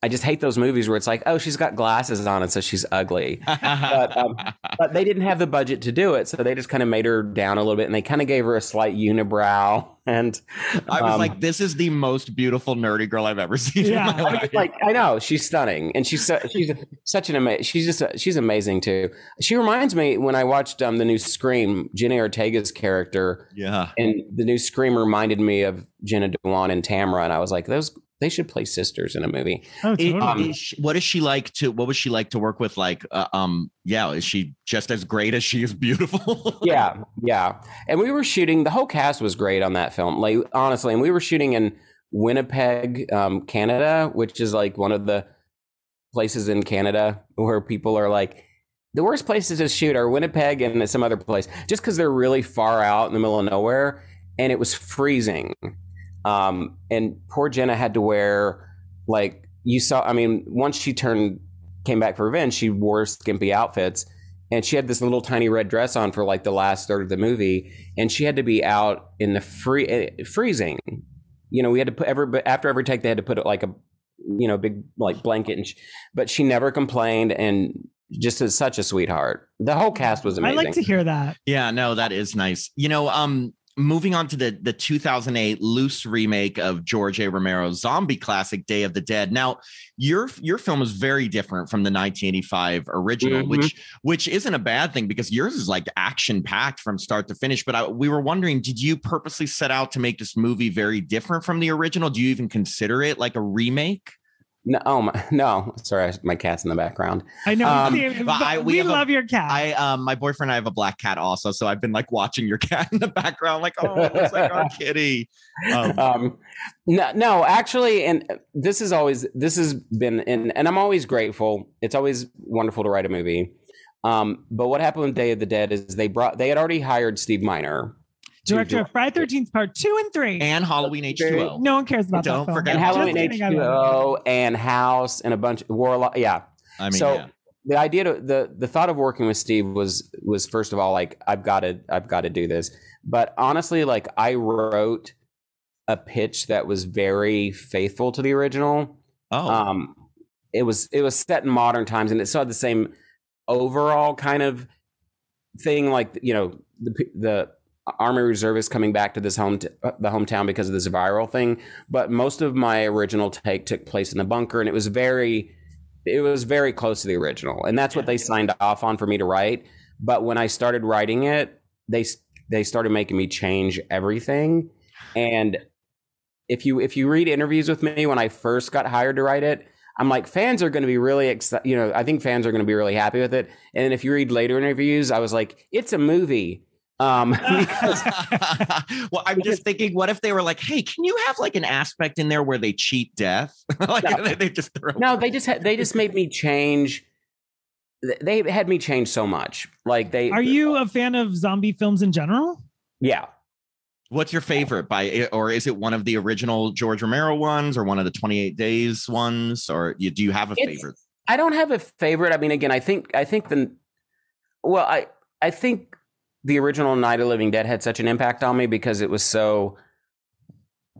I just hate those movies where it's like, oh, she's got glasses on and so she's ugly. but, um, but they didn't have the budget to do it, so they just kind of made her down a little bit, and they kind of gave her a slight unibrow. And I was um, like, this is the most beautiful nerdy girl I've ever seen. Yeah. in my I was life. like I know she's stunning, and she's so, she's such an amazing. She's just a, she's amazing too. She reminds me when I watched um, the new Scream, Jenna Ortega's character, yeah. and the new Scream reminded me of Jenna Dewan and Tamara, and I was like, those they should play sisters in a movie. Oh, It- totally. is she- what is she like to? What was she like to work with? Like, uh, um, yeah, is she just as great as she is beautiful? yeah, yeah. And we were shooting. The whole cast was great on that film. Like honestly, and we were shooting in Winnipeg, um, Canada, which is like one of the places in Canada where people are like. The worst places to shoot are Winnipeg and some other place, just because they're really far out in the middle of nowhere, and it was freezing. Um, and poor Jenna had to wear like you saw. I mean, once she turned came back for revenge, she wore skimpy outfits, and she had this little tiny red dress on for like the last third of the movie, and she had to be out in the free eh, freezing. You know, we had to put every after every take they had to put like a you know big like blanket, and sh but she never complained and just is such a sweetheart. The whole cast was amazing. I like to hear that. Yeah, no, that is nice. You know, um, moving on to the the 2008 loose remake of George A. Romero's zombie classic Day of the Dead. Now, your your film is very different from the 1985 original, Mhm. which which isn't a bad thing because yours is like action packed from start to finish. But I, we were wondering, did you purposely set out to make this movie very different from the original? Do you even consider it like a remake? No, oh my, no, sorry, my cat's in the background. I know. Um, see, but but I- we we have a- love your cat. I um my boyfriend and I have a black cat also, so I've been like watching your cat in the background, like oh, it looks like our kitty. Um, um, no, no, actually, and this is always this has been, and and I'm always grateful. It's always wonderful to write a movie. Um, but what happened with Day of the Dead is they brought they had already hired Steve Miner Director of Friday Thirteenth Part Two and Three. and Halloween H2O. no one cares about Don't that film. forget and Just Halloween kidding, I love H2O and House and a bunch of Warlock. Yeah, I mean, so yeah. the idea to the the thought of working with Steve was was first of all like I've got to I've got to do this. But honestly, like I wrote a pitch that was very faithful to the original. oh, Um, it was it was set in modern times, and it still had the same overall kind of thing. Like you know the the army reservists coming back to this home t- uh, the hometown because of this viral thing. But most of my original take took place in the bunker, and it was very it was very close to the original, and that's what they signed off on for me to write. But when I started writing it, they they started making me change everything, and if you if you read interviews with me when I first got hired to write it, I'm like fans are going to be really excited. You know, I think fans are going to be really happy with it. And if you read later interviews, I was like, it's a movie. Um, because well, I'm just thinking, what if they were like, "Hey, can you have like an aspect in there where they cheat death? like No. they, they just throw." no, they just had, they just made me change. They had me change so much. Like they Are you a fan of zombie films in general? Yeah. What's your favorite by, or is it one of the original George Romero ones, or one of the 28 Days ones, or you, do you have a It's- favorite? I don't have a favorite. I mean, again, I think I think the well, I I think the original Night of Living Dead had such an impact on me because it was so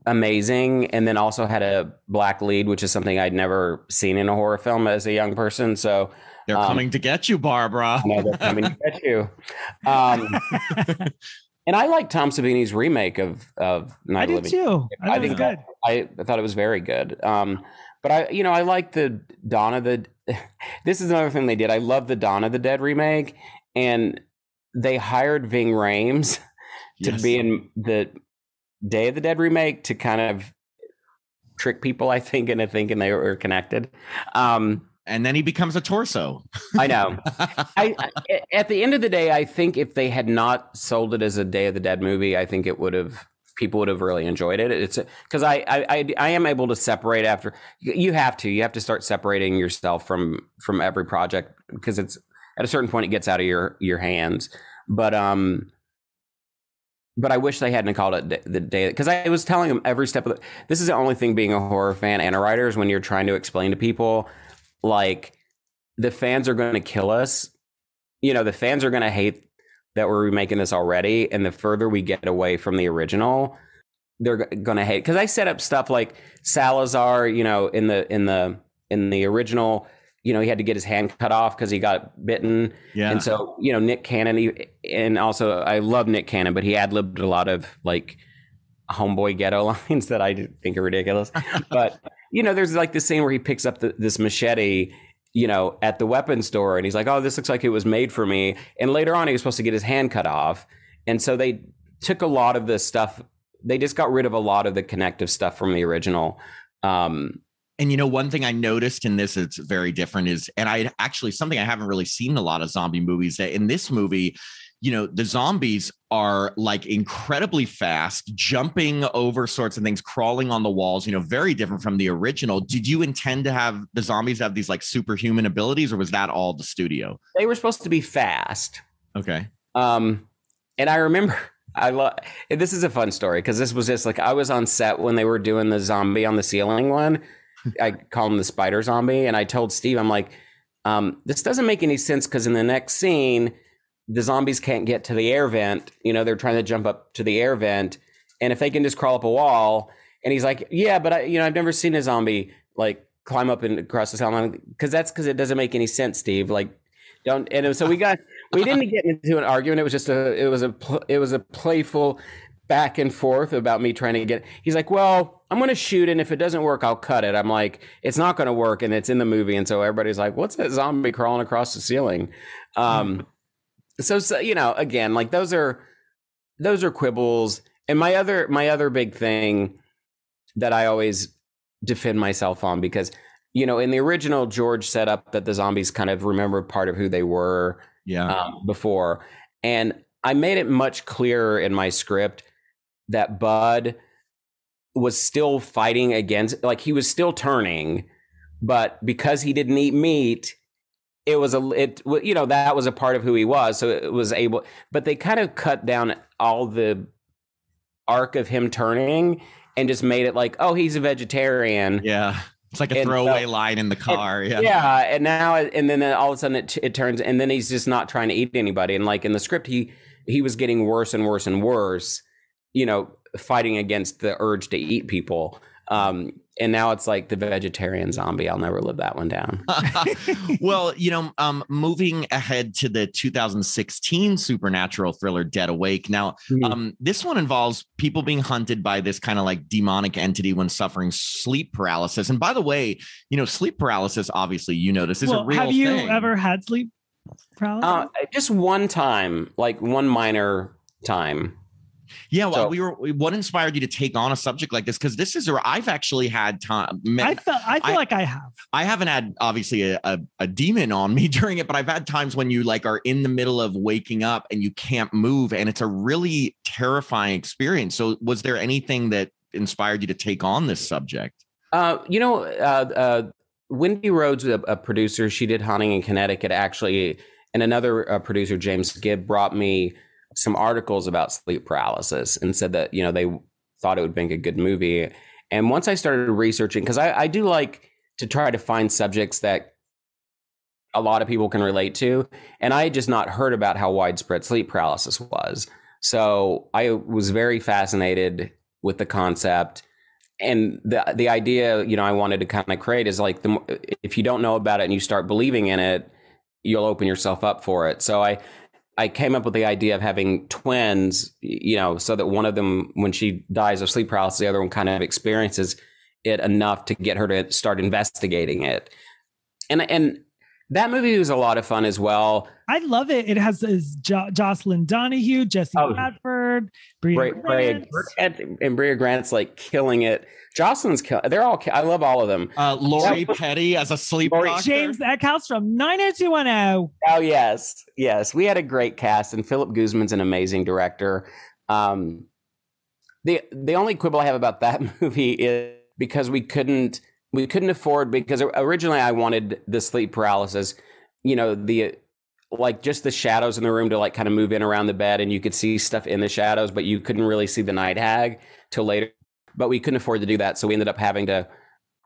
amazing, and then also had a black lead, which is something I'd never seen in a horror film as a young person. So They're um, coming to get you, Barbara. Know they're coming to get you. Um, and I like Tom Savini's remake of of Night I of did Living. too. I, I thought it was think good. I, I thought it was very good. Um, but I, you know, I like the Dawn of the. this is another thing they did. I love the Dawn of the Dead remake, and they hired Ving Rhames to Yes. be in the Day of the Dead remake to kind of trick people, I think, into thinking they were connected. Um, and then he becomes a torso. I know. I, I at the end of the day, I think if they had not sold it as a Day of the Dead movie, I think it would have people would have really enjoyed it. It's because I, I I I am able to separate after you have to you have to start separating yourself from from every project because it's at a certain point it gets out of your your hands. But um. But I wish they hadn't called it the day because I was telling them every step of the. This is the only thing being a horror fan and a writer is when you're trying to explain to people, like the fans are going to kill us. You know, the fans are going to hate that we're remaking this already. And the further we get away from the original, they're going to hate. Because I set up stuff like Salazar, you know, in the in the in the original, you know, he had to get his hand cut off because he got bitten. Yeah. And so, you know, Nick Cannon, he, and also I love Nick Cannon, but he ad libbed a lot of like homeboy ghetto lines that I think are ridiculous. but, you know, there's like this scene where he picks up the, this machete, you know, at the weapon store and he's like, oh, this looks like it was made for me. And later on, he was supposed to get his hand cut off. And so they took a lot of the stuff, they just got rid of a lot of the connective stuff from the original. Um, And you know, one thing I noticed in this it's very different is, and I actually something I haven't really seen a lot of zombie movies that in this movie, you know, the zombies are like incredibly fast, jumping over sorts of things, crawling on the walls, you know, very different from the original. Did you intend to have the zombies have these like superhuman abilities, or was that all the studio? they were supposed to be fast. Okay. Um, and I remember I love this is a fun story because this was just like I was on set when they were doing the zombie on the ceiling one. I call him the spider zombie, and I told Steve, I'm like, um, this doesn't make any sense because in the next scene, the zombies can't get to the air vent. You know, they're trying to jump up to the air vent, and if they can just crawl up a wall, and he's like, yeah, but I, you know, I've never seen a zombie like climb up and across the ceiling because that's because it doesn't make any sense, Steve. Like, don't. And so we got we didn't get into an argument. It was just a it was a it was a playful back and forth about me trying to get. He's like, well, I'm going to shoot, and if it doesn't work, I'll cut it. I'm like, it's not going to work, and it's in the movie, and so everybody's like, what's that zombie crawling across the ceiling? Um, so, so you know, again, like those are those are quibbles. And my other my other big thing that I always defend myself on because you know in the original George set up that the zombies kind of remember part of who they were Yeah. um, before, and I made it much clearer in my script that Bud was still fighting against, like he was still turning, but because he didn't eat meat, it was a it you know that was a part of who he was, so it was able. But they kind of cut down all the arc of him turning and just made it like, oh, he's a vegetarian. yeah. It's like a And throwaway so- line in the car. Yeah. Yeah, and now and then all of a sudden it, it turns and then he's just not trying to eat anybody and like in the script he he was getting worse and worse and worse, you know, fighting against the urge to eat people. Um and now it's like the vegetarian zombie. I'll never live that one down. well, you know, um, moving ahead to the 2016 supernatural thriller Dead Awake. Now, um, this one involves people being hunted by this kind of like demonic entity when suffering sleep paralysis. And by the way, you know, sleep paralysis, obviously, you know, this is a real have you thing. ever had sleep paralysis? Uh, just one time, like one minor time. Yeah, well, So- we were. What inspired you to take on a subject like this? Because this is, or I've actually had time. I felt I feel I- like I have. I haven't had obviously a, a, a demon on me during it, but I've had times when you like are in the middle of waking up and you can't move, and it's a really terrifying experience. So, was there anything that inspired you to take on this subject? Uh, you know, uh, uh, Wendy Rhodes, a, a producer, she did Haunting in Connecticut, actually, and another uh, producer, James Gibb, brought me some articles about sleep paralysis and said that you know they thought it would make a good movie. And once I started researching, because I, I do like to try to find subjects that a lot of people can relate to, and I had just not heard about how widespread sleep paralysis was. So I was very fascinated with the concept and the the idea you know I wanted to kind of create is like the if you don't know about it and you start believing in it, you'll open yourself up for it. So I I came up with the idea of having twins, you know, so that one of them when she dies of sleep paralysis, the other one kind of experiences it enough to get her to start investigating it. And and that movie was a lot of fun as well. I love it. It has is jo- Jocelyn Donahue, Jesse Oh. Bradford, Brea Grant. Grant and Brea Grant's like killing it. Jocelyn's kill. They're all. ki- I love all of them. Uh, Lori Petty as a sleep Lori- doctor. James Eckhouse from 90210. Oh yes, yes. We had a great cast, and Philip Guzman's an amazing director. Um, the the only quibble I have about that movie is because we couldn't we couldn't afford because originally I wanted the sleep paralysis. You know the like just the shadows in the room to like kind of move in around the bed, and you could see stuff in the shadows, but you couldn't really see the night hag till later. But we couldn't afford to do that, so we ended up having to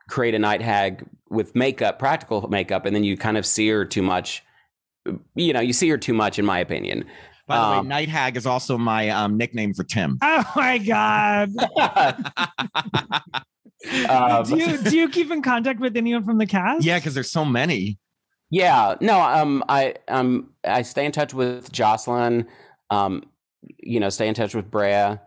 create a night hag with makeup, practical makeup, and then you kind of see her too much you know, you see her too much, in my opinion. By the way, Um, Night Hag is also my um, nickname for Tim. Oh my God. Um, do you do you keep in contact with anyone from the cast? Yeah, because there's so many. Yeah, no, um, I um, I stay in touch with Jocelyn. Um, you know, stay in touch with Brea.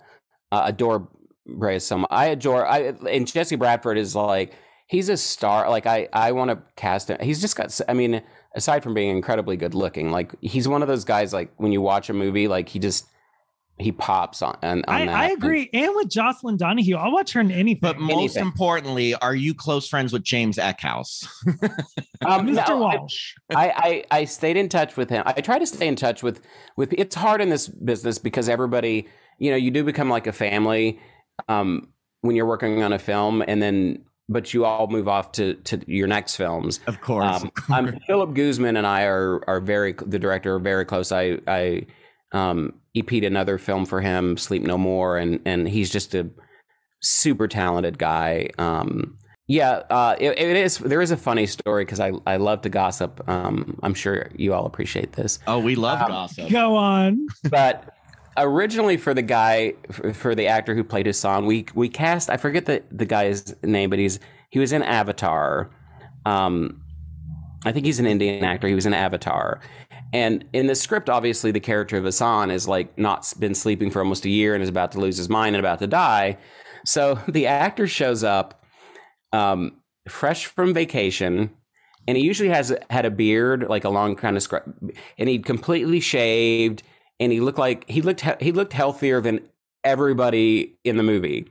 Uh, adore Brea so. I adore. I and Jesse Bradford is like he's a star. Like I, I want to cast him. He's just got. I mean, aside from being incredibly good looking, like he's one of those guys. Like when you watch a movie, like he just he pops on. on I. I agree. And with Jocelyn Donahue, I'll watch her in anything. But most Anything. importantly, are you close friends with James Eckhouse? Um, Mr. no, Walsh. I, I I stayed in touch with him. I try to stay in touch with with. It's hard in this business because everybody, you know, you do become like a family um, when you're working on a film, and then but you all move off to to your next films. Of course. Um, I'm, Philip Guzman and I are are very the director are very close. I I um, EP'd another film for him, Sleep No More, and and he's just a super talented guy. Um, yeah, uh, it, it is. There is a funny story because I I love to gossip. Um, I'm sure you all appreciate this, oh, we love um, gossip. Go on. but. Originally, for the guy, for, the actor who played his son, we we cast. I forget the the guy's name, but he's he was in Avatar. Um, I think he's an Indian actor. He was in Avatar. And in the script, obviously, the character of Hassan is like not been sleeping for almost a year and is about to lose his mind and about to die. So the actor shows up um, fresh from vacation, and he usually has had a beard, like a long kind of scrub, and he'd completely shaved, and he looked like he looked he- he looked healthier than everybody in the movie.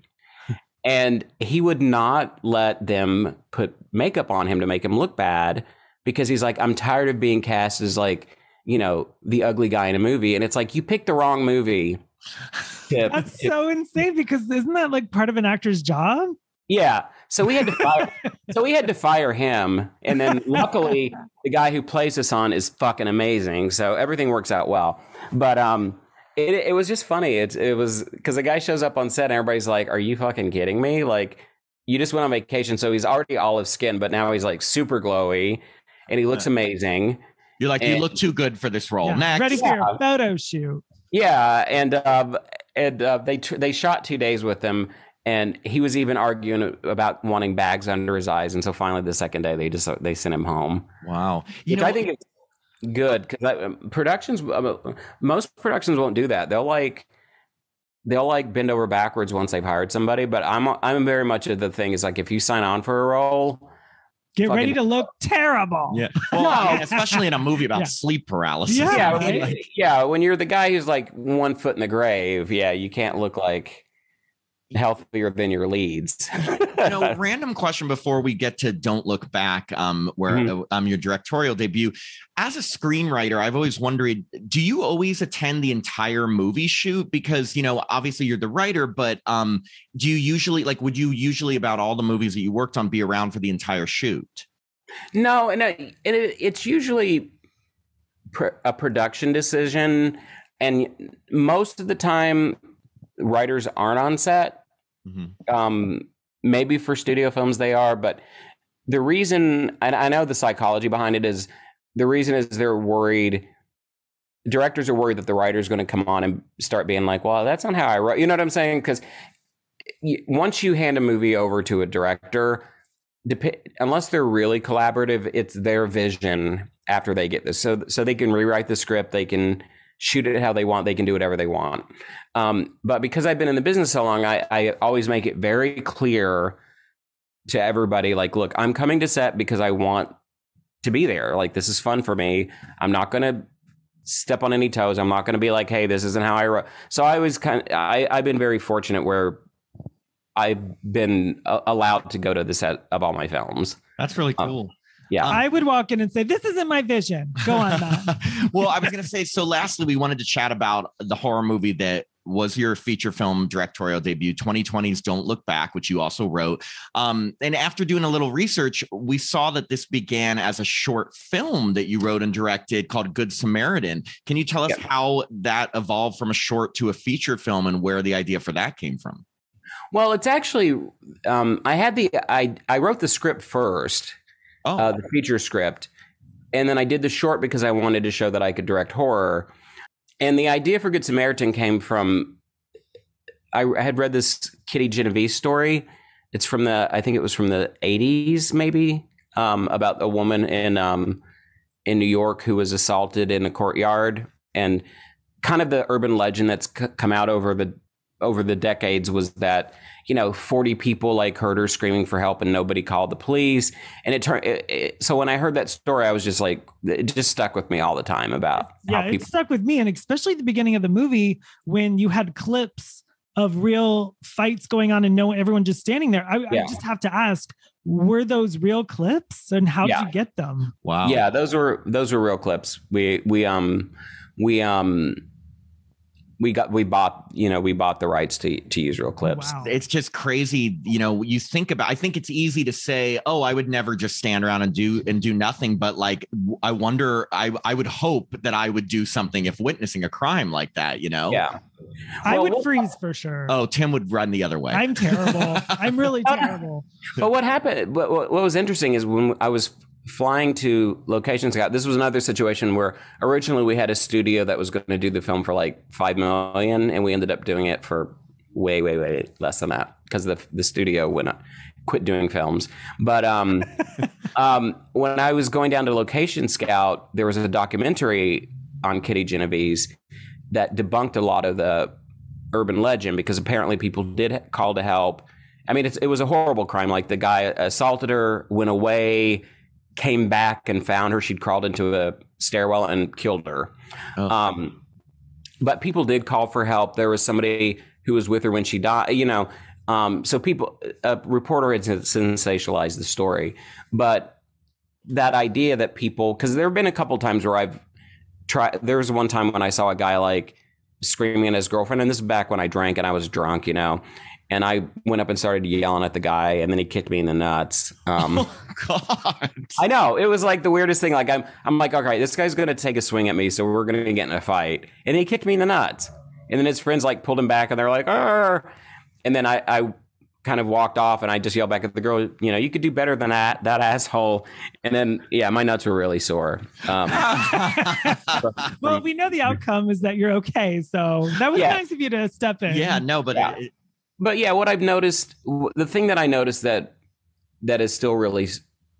And he would not let them put makeup on him to make him look bad because he's like, I'm tired of being cast as like, you know, the ugly guy in a movie. And it's like, you picked the wrong movie. That's so insane because isn't that like part of an actor's job? yeah. So we had to fire, so we had to fire him. And then luckily the guy who plays Hassan is fucking amazing. So everything works out well. But, um, it, it was just funny. It, it was because the guy shows up on set and everybody's like, Are you fucking kidding me? Like, you just went on vacation. So he's already olive skin, but now he's like super glowy and he looks amazing. You're like, you and- look too good for this role. Yeah, Next. Ready for your photo shoot. Yeah, and uh, and uh, they tr- they shot two days with him, and he was even arguing about wanting bags under his eyes, and so finally the second day they just they sent him home. Wow. You Which know, I think it's good because productions uh, most productions won't do that. They'll like they'll like bend over backwards once they've hired somebody. But I'm I'm very much of the thing is like if you sign on for a role, Get ready to look terrible. Yeah. Well, I mean, No. especially in a movie about Yeah. sleep paralysis. Yeah, yeah, right? when, yeah, when you're the guy who's like one foot in the grave, yeah, you can't look like healthier than your leads. you know, random question before we get to Don't Look Back, um, where Mhm. um your directorial debut. As a screenwriter, I've always wondered, do you always attend the entire movie shoot? Because you know, obviously you're the writer, but um, do you usually like would you usually about all the movies that you worked on be around for the entire shoot? No, and, I, it, it's usually pr- a production decision, and most of the time, writers aren't on set. Mhm. Um, maybe for studio films they are, but the reason, and I know the psychology behind it is the reason is they're worried. Directors are worried that the writer's going to come on and start being like, "Well, that's not how I wrote." You know what I'm saying? Because once you hand a movie over to a director, dep- unless they're really collaborative, it's their vision after they get this. So so they can rewrite the script, they can shoot it how they want, they can do whatever they want. Um, but because I've been in the business so long, I, I always make it very clear to everybody, like, look, I'm coming to set because I want to be there. Like, this is fun for me. I'm not gonna step on any toes. I'm not gonna be like, hey, this isn't how I wrote. So I was kind of, I, I've been very fortunate where I've been uh, allowed to go to the set of all my films. That's really Um, cool. Yeah. I would walk in and say, "This isn't my vision." Go on, Matt. well, I was going to say. So, lastly, we wanted to chat about the horror movie that was your feature film directorial debut, 2020's "Don't Look Back," which you also wrote. Um, and after doing a little research, we saw that this began as a short film that you wrote and directed called "Good Samaritan." Can you tell us Yep. how that evolved from a short to a feature film, and where the idea for that came from? Well, it's actually um, I had the I I wrote the script first, Oh, uh, the feature script, and then I did the short because I wanted to show that I could direct horror. And the idea for Good Samaritan came from I had read this Kitty Genovese story. It's from the I think it was from the 80s maybe um, about a woman in um, in New York who was assaulted in a courtyard. And kind of the urban legend that's c- come out over the over the decades was that you know 40 people like heard her screaming for help and nobody called the police and it turned it, it, so when i heard that story i was just like it just stuck with me all the time about yeah how it stuck with me and especially at the beginning of the movie when you had clips of real fights going on and no everyone just standing there i, Yeah. I just have to ask were those real clips and how Yeah. did you get them Wow. yeah those were those were real clips we we um we um we got we bought you know we bought the rights to to use real clips wow It's just crazy, you know. You think about. I think it's easy to say, "Oh, I would never just stand around and do and do nothing." But like, i wonder. I I would hope that I would do something if witnessing a crime like that. You know. yeah i Well, would what- freeze for sure Oh, Tim would run the other way. i'm terrible i'm really terrible but what happened what, what what was interesting is when i was flying to locations. This was another situation where originally we had a studio that was going to do the film for like 5 million and we ended up doing it for way way way less than that because the the studio went up quit doing films. But um um when i was going down to location scout there was a documentary on kitty genovese that debunked a lot of the urban legend because apparently people did call to help. I mean, it's, it was a horrible crime. Like the guy assaulted her, went away, came back and found her. She'd crawled into a stairwell and killed her. Oh. Um, but people did call for help. There was somebody who was with her when she died. You know, um, so people, a reporter had sensationalized the story, but that idea that people, because there have been a couple times where I've tried. There was one time when I saw a guy like screaming at his girlfriend, and this is back when I drank and I was drunk. You know. And I went up and started yelling at the guy, and then he kicked me in the nuts. Um, oh God. I know it was like the weirdest thing. Like I'm, I'm like, okay, this guy's gonna take a swing at me, so we're gonna get in a fight. And he kicked me in the nuts. And then his friends like pulled him back, and they're like, Arr! and then I, I kind of walked off, and I just yelled back at the girl, you know, you could do better than that, that asshole. And then yeah, my nuts were really sore. Um, well we know the outcome is that you're okay so that was Yeah. nice of you to step in yeah. No, but Yeah. it- but yeah, what I've noticed, the thing that I noticed that that is still really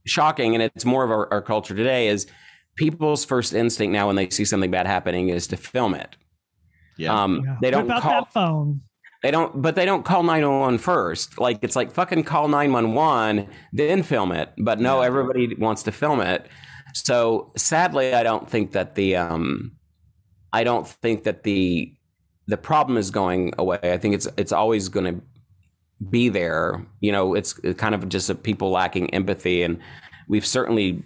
shocking, and it's more of our, our culture today, is people's first instinct now when they see something bad happening is to film it. yeah. Um, Yeah. They don't Whip out call. that phone They don't, but they don't call 911 first. Like it's like fucking call 911, then film it. But no, Yeah. everybody wants to film it. So sadly, I don't think that the um, I don't think that the the problem is going away. I think it's it's always going to be there. You know, it's kind of just people lacking empathy, and we've certainly,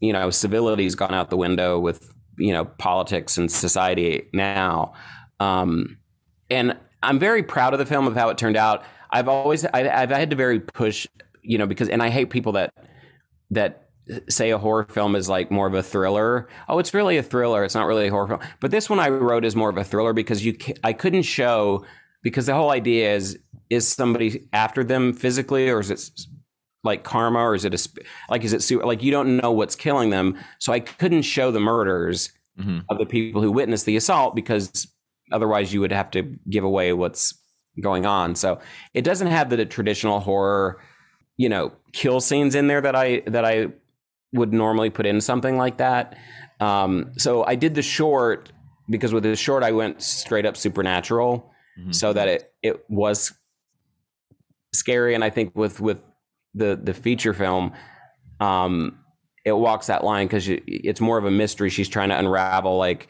you know, civility's gone out the window with you know politics and society now. Um, and I'm very proud of the film of how it turned out. I've always I, I've had to very push, you know, because and I hate people that that say a horror film is like more of a thriller. Oh, it's really a thriller. It's not really a horror film. But this one I wrote is more of a thriller because you ca- I couldn't show because the whole idea is is somebody after them physically or is it like karma or is it a sp- like is it su- like you don't know what's killing them. So I couldn't show the murders Mhm. of the people who witnessed the assault because otherwise you would have to give away what's going on. So it doesn't have the traditional horror, you know, kill scenes in there that I that I would normally put in something like that. Um, so I did the short because with the short I went straight up supernatural, Mhm. so that it it was scary. And I think with with the the feature film, um, it walks that line because it's more of a mystery. She's trying to unravel like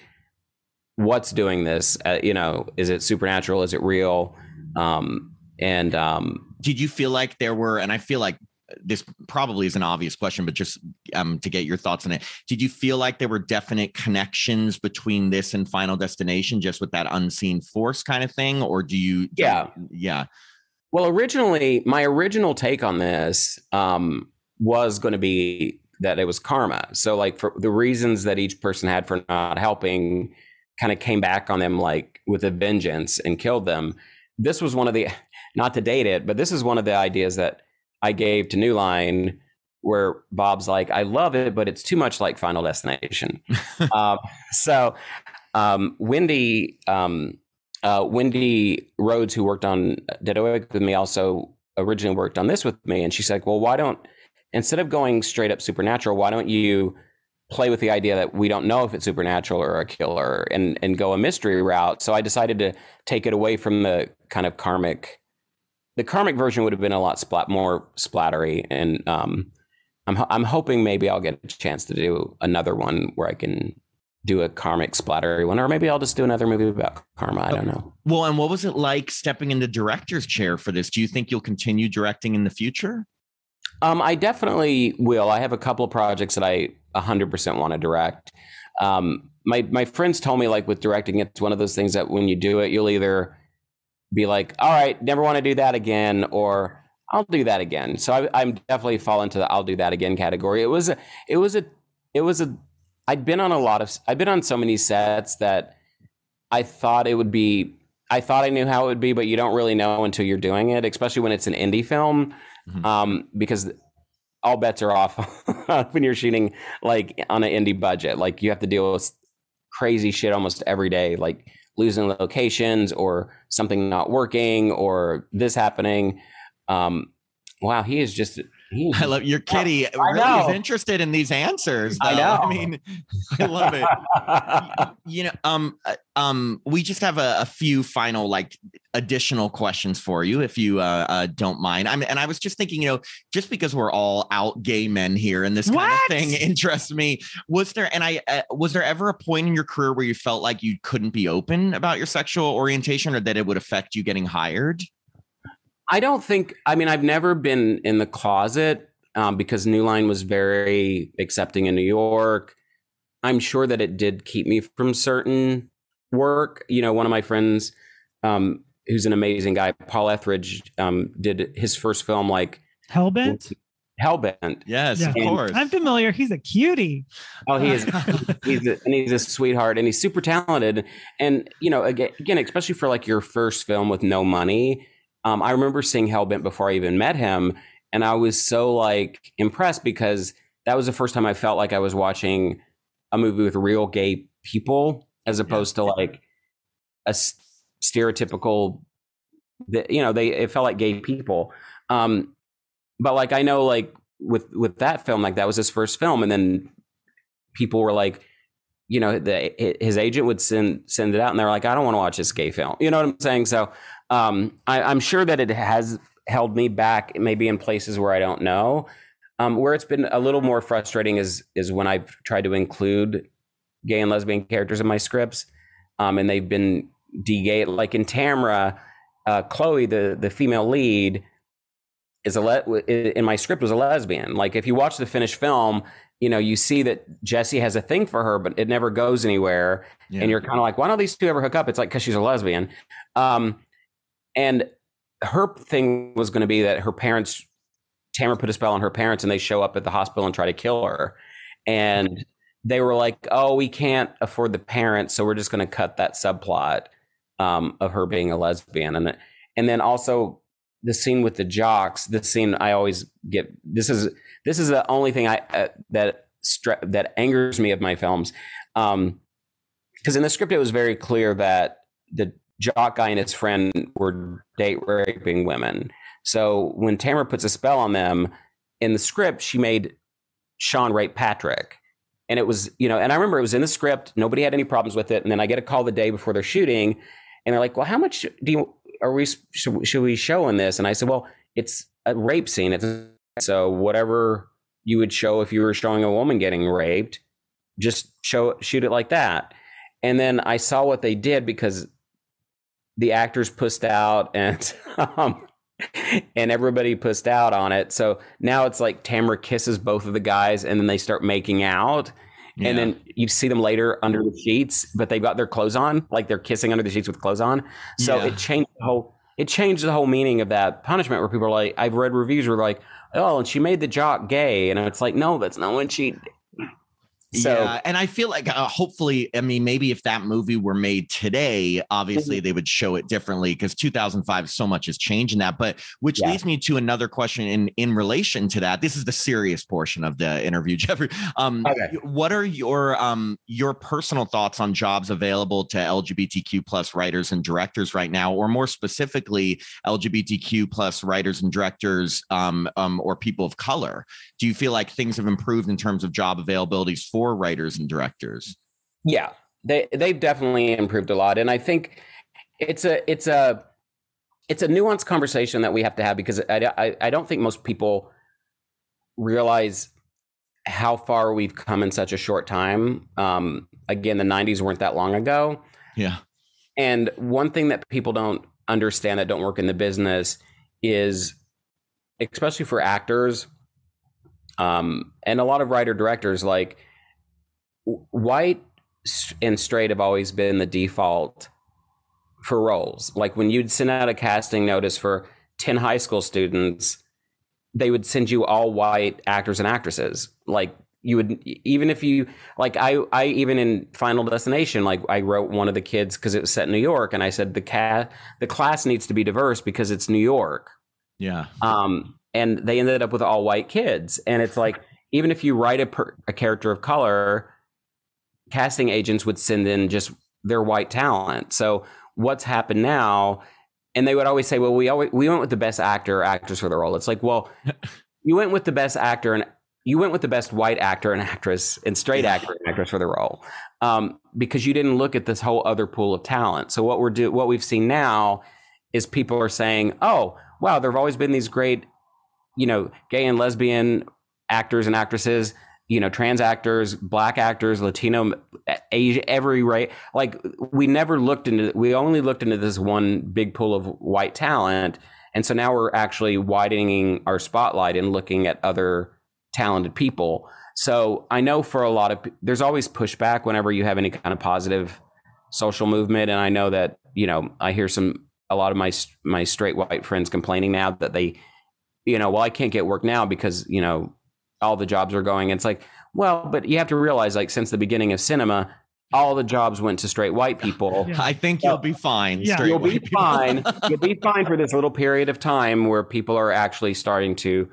what's doing this. Uh, you know, is it supernatural? Is it real? Um, and um, did you feel like there were and i feel like this probably is an obvious question but just um, to get your thoughts on it did you feel like there were definite connections between this and final destination just with that unseen force kind of thing or do you Yeah. yeah Well, originally, my original take on this um, was going to be that it was karma. So, like, for the reasons that each person had for not helping, kind of came back on them like with a vengeance and killed them. This was one of the, not to date it, but this is one of the ideas that I gave to New Line, where Bob's like, I love it, but it's too much like Final Destination. um, so, um, Wendy, um, uh, Wendy Rhodes, who worked on Dead Awake with me, also originally worked on this with me, and she's like, "Well, why don't instead of going straight up supernatural, why don't you play with the idea that we don't know if it's supernatural or a killer and and go a mystery route?" So I decided to take it away from the kind of karmic. The karmic version would have been a lot splat more splattery, and um, I'm I'm hoping maybe I'll get a chance to do another one where I can do a karmic splattery one, or maybe I'll just do another movie about karma. I don't know. Well, and what was it like stepping into the director's chair for this? Do you think you'll continue directing in the future? Um, I definitely will. I have a couple of projects that I 100% want to direct. Um, my my friends told me like with directing, it's one of those things that when you do it, you'll either be like, "All right, never want to do that again," or "I'll do that again." So I, I'm definitely fall into the "I'll do that again" category. It was a, it was a, it was a. I'd been on a lot of, I've been on so many sets that I thought it would be. I thought I knew how it would be, but you don't really know until you're doing it, especially when it's an indie film mm-hmm. um, because all bets are off when you're shooting like on an indie budget. Like you have to deal with crazy shit almost every day, like losing locations or something not working or this happening. Um, wow, he is just I love your kitty. I really know. is interested in these answers. Though. I know. I mean, I love it. you know, um, uh, um, we just have a, a, few final like additional questions for you, if you uh, uh, don't mind. I mean, and I was just thinking, you know, just because we're all out gay men here, and this kind what? of thing interests me. Was there, and I uh, was there ever a point in your career where you felt like you couldn't be open about your sexual orientation, or that it would affect you getting hired? I don't think. I mean, I've never been in the closet um, because New Line was very accepting in New York. I'm sure that it did keep me from certain work. You know, one of my friends, um, who's an amazing guy, Paul Etheredge, um, did his first film like Hellbent. Hellbent. Yes, yeah. of course. I'm familiar. He's a cutie. Oh, he is. he's a, and he's a sweetheart, and he's super talented. And you know, again, again, especially for like your first film with no money, um, I remember seeing Hellbent before I even met him, and I was so like impressed because that was the first time I felt like I was watching a movie with real gay people as opposed yeah. to like a stereotypical. You know, they it felt like gay people. Um, but like I know, like with with that film, like that was his first film, and then people were like, you know, the, his agent would send send it out, and they're like, I don't want to watch this gay film. You know what I'm saying? So um, I, I'm sure that it has held me back, maybe in places where I don't know. Um, where it's been a little more frustrating is is when I've tried to include gay and lesbian characters in my scripts, um, and they've been de-gay. Like in Tamara, uh, Chloe, the the female lead, is a le- in my script was a lesbian. Like if you watch the finished film, you know you see that Jesse has a thing for her, but it never goes anywhere, yeah. and you're kind of like, why don't these two ever hook up? It's like because she's a lesbian. Um, and her thing was going to be that her parents, Tamara put a spell on her parents, and they show up at the hospital and try to kill her. And they were like, "Oh, we can't afford the parents, so we're just going to cut that subplot um, of her being a lesbian." And and then also the scene with the jocks. The scene I always get. This is this is the only thing I uh, that stre- that angers me of my films. Um, because in the script it was very clear that the Jock Guy and his friend were date raping women. So when Tamara puts a spell on them in the script, she made Sean rape Patrick. And it was, you know, and I remember it was in the script. Nobody had any problems with it. And then I get a call the day before they're shooting, and they're like, "Well, how much do you are we should, should we show in this?" And I said, "Well, it's a rape scene. It's so whatever you would show if you were showing a woman getting raped, just show shoot it like that." And then I saw what they did because the actors pussed out and um, and everybody pussed out on it. So now it's like Tamara kisses both of the guys and then they start making out. Yeah. And then you see them later under the sheets, but they've got their clothes on, like they're kissing under the sheets with clothes on. So yeah. it changed the whole it changed the whole meaning of that punishment where people are like, I've read reviews where like, oh, and she made the jock gay. And it's like, no, that's not what she So, yeah, and I feel like uh, hopefully, I mean, maybe if that movie were made today, obviously they would show it differently because 2005 so much has changed in that. But which Yeah. leads me to another question in in relation to that. This is the serious portion of the interview, Jeffrey. Um, Okay. What are your um your personal thoughts on jobs available to LGBTQ plus writers and directors right now, or more specifically, LGBTQ plus writers and directors um, um or people of color? Do you feel like things have improved in terms of job availabilities for writers and directors? yeah, they they've definitely improved a lot, and I think it's a it's a it's a nuanced conversation that we have to have because I I, I don't think most people realize how far we've come in such a short time. Um, again, the '90s weren't that long ago. Yeah. And one thing that people don't understand that don't work in the business is, especially for actors, um, and a lot of writer directors, like white and straight have always been the default for roles. Like when you'd send out a casting notice for 10 high school students, they would send you all white actors and actresses. Like you would, even if you, like I, I even in Final Destination, like I wrote one of the kids because it was set in New York, and I said the cat, the class needs to be diverse because it's New York. Yeah. Um, and they ended up with all white kids, and it's like even if you write a, per, a character of color, casting agents would send in just their white talent. So what's happened now? And they would always say, "Well, we always we went with the best actor or actress for the role." It's like, well, you went with the best actor and you went with the best white actor and actress and straight actor and actress for the role um, because you didn't look at this whole other pool of talent. So what we're do what we've seen now is people are saying, "Oh, wow, there've always been these great, you know, gay and lesbian actors and actresses." You know, trans actors, black actors, Latino, Asia, every race. Like we never looked into. We only looked into this one big pool of white talent, and so now we're actually widening our spotlight and looking at other talented people. So I know for a lot of there's always pushback whenever you have any kind of positive social movement, and I know that you know I hear some a lot of my my straight white friends complaining now that they, you know, well I can't get work now because you know all the jobs are going. It's like well, but you have to realize like since the beginning of cinema, all the jobs went to straight white people. Yeah. I think you'll be fine. Yeah. straight You'll be people. fine. You'll be fine for this little period of time where people are actually starting to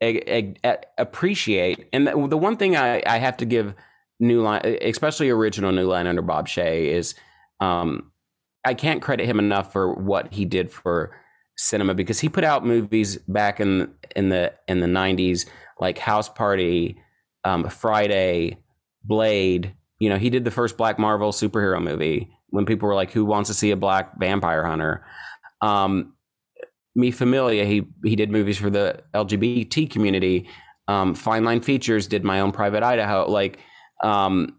a- a- a- appreciate. And the, the one thing I, I have to give New Line, especially original New Line under Bob Shaye, is um, I can't credit him enough for what he did for cinema because he put out movies back in in the in the '90s like House Party, um, Friday, Blade. You know, he did the first Black Marvel superhero movie when people were like, "Who wants to see a black vampire hunter?" Um, Mi Familia, he he did movies for the LGBT community. Um, Fine Line Features did my own Private Idaho. Like, um,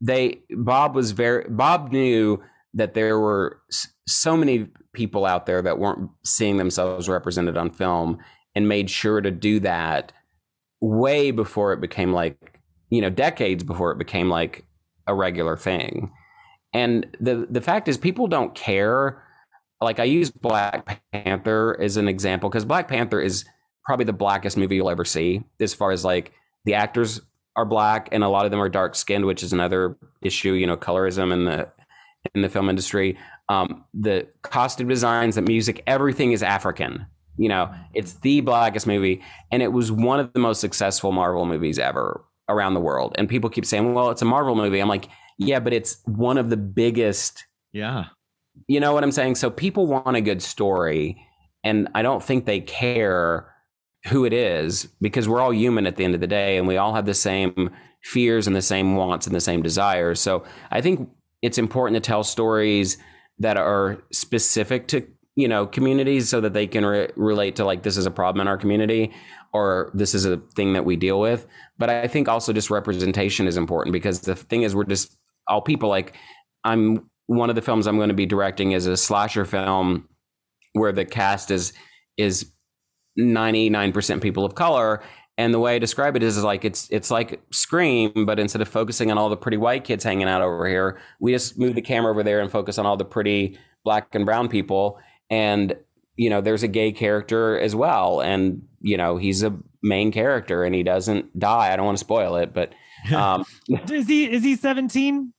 they Bob was very Bob knew that there were so many people out there that weren't seeing themselves represented on film, and made sure to do that way before it became like you know decades before it became like a regular thing. And the the fact is, people don't care. Like I use Black Panther as an example because Black Panther is probably the blackest movie you'll ever see, as far as like the actors are black and a lot of them are dark skinned, which is another issue. You know, colorism in the in the film industry. Um, the costume designs, the music, everything is African. You know, it's the blackest movie, and it was one of the most successful Marvel movies ever around the world. And people keep saying, "Well, it's a Marvel movie." I'm like, "Yeah, but it's one of the biggest." Yeah. You know what I'm saying? So people want a good story, and I don't think they care who it is because we're all human at the end of the day, and we all have the same fears and the same wants and the same desires. So I think it's important to tell stories that are specific to you know communities so that they can re- relate to like this is a problem in our community or this is a thing that we deal with but i think also just representation is important because the thing is we're just all people like i'm one of the films i'm going to be directing is a slasher film where the cast is is 99% people of color and the way I describe it is, is like it's it's like Scream, but instead of focusing on all the pretty white kids hanging out over here, we just move the camera over there and focus on all the pretty black and brown people. And you know, there's a gay character as well, and you know, he's a main character, and he doesn't die. I don't want to spoil it, but Um, Is he is he 17?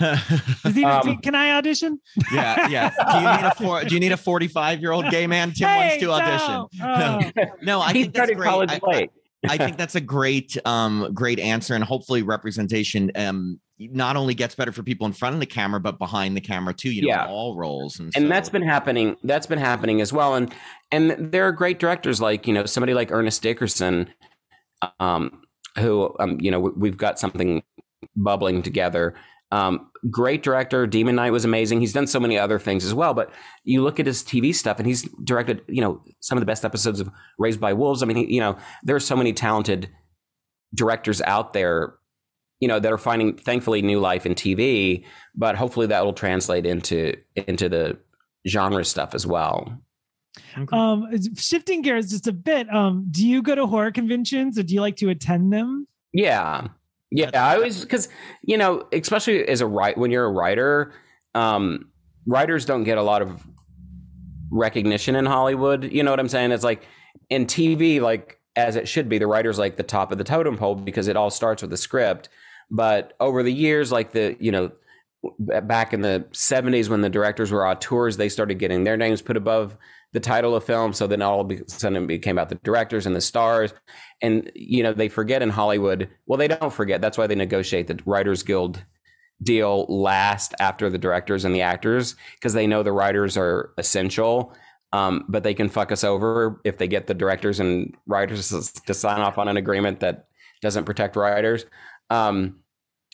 Is he, Um, can I audition? yeah, yeah. Do you need a four, do you need a 45 year old gay man? Tim wants to audition. no. Oh. No, I he think that's great. college I- late. I think that's a great, um, great answer, and hopefully representation um not only gets better for people in front of the camera, but behind the camera too. You know, Yeah. all roles, and, and so- that's been happening that's been happening as well and and there are great directors like you know somebody like ernest dickerson um who um you know we- we've got something bubbling together um great director demon knight was amazing he's done so many other things as well but you look at his tv stuff and he's directed you know some of the best episodes of raised by wolves i mean he, you know there are so many talented directors out there you know that are finding thankfully new life in tv but hopefully that will translate into into the genre stuff as well Um, shifting gears just a bit. Um, do you go to horror conventions or do you like to attend them? yeah yeah i always because you know especially as a write when you're a writer um writers don't get a lot of recognition in hollywood you know what i'm saying? It's like in tv like as it should be the writer's like the top of the totem pole because it all starts with the script. But over the years like the you know back in the 70s when the directors were auteurs they started getting their names put above the title of film. So then all of a sudden it became about the directors and the stars. And you know they forget in hollywood well they don't forget. That's why they negotiate the writers guild deal last after the directors and the actors because they know the writers are essential. Um, but they can fuck us over if they get the directors and writers to sign off on an agreement that doesn't protect writers. Um,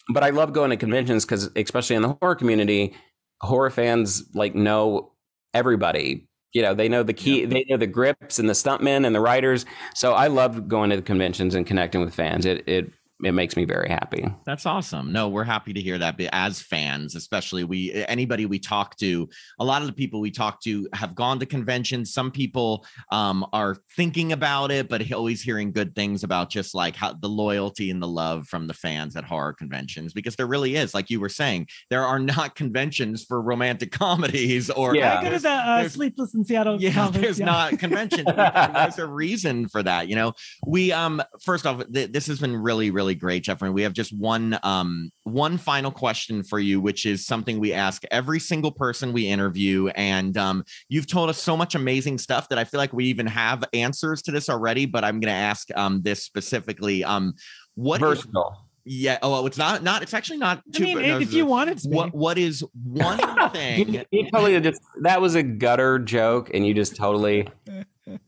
but i love going to conventions because especially in the horror community horror fans like know everybody you know they know the key they know the grips and the stuntmen and the writers so i love going to the conventions and connecting with fans. It it it makes me very happy That's awesome. No, we're happy to hear that. As fans, especially we anybody we talk to, a lot of the people we talk to have gone to conventions. Some people um, are thinking about it, but always hearing good things about just like how the loyalty and the love from the fans at horror conventions. Because there really is, like you were saying, there are not conventions for romantic comedies or Yeah. I go to the uh, Sleepless in Seattle. yeah conference, there's yeah. not conventions there's a reason for that you know we um first off th- this has been really really great jeffrey. We have just one um one final question for you which is something we ask every single person we interview. And um you've told us so much amazing stuff that i feel like we even have answers to this already but i'm going to ask um this specifically. Um what is- versatile. Yeah oh well, it's not not it's actually not I mean, no, if you want it to. what what is one thing you, you totally just that was a gutter joke and you just totally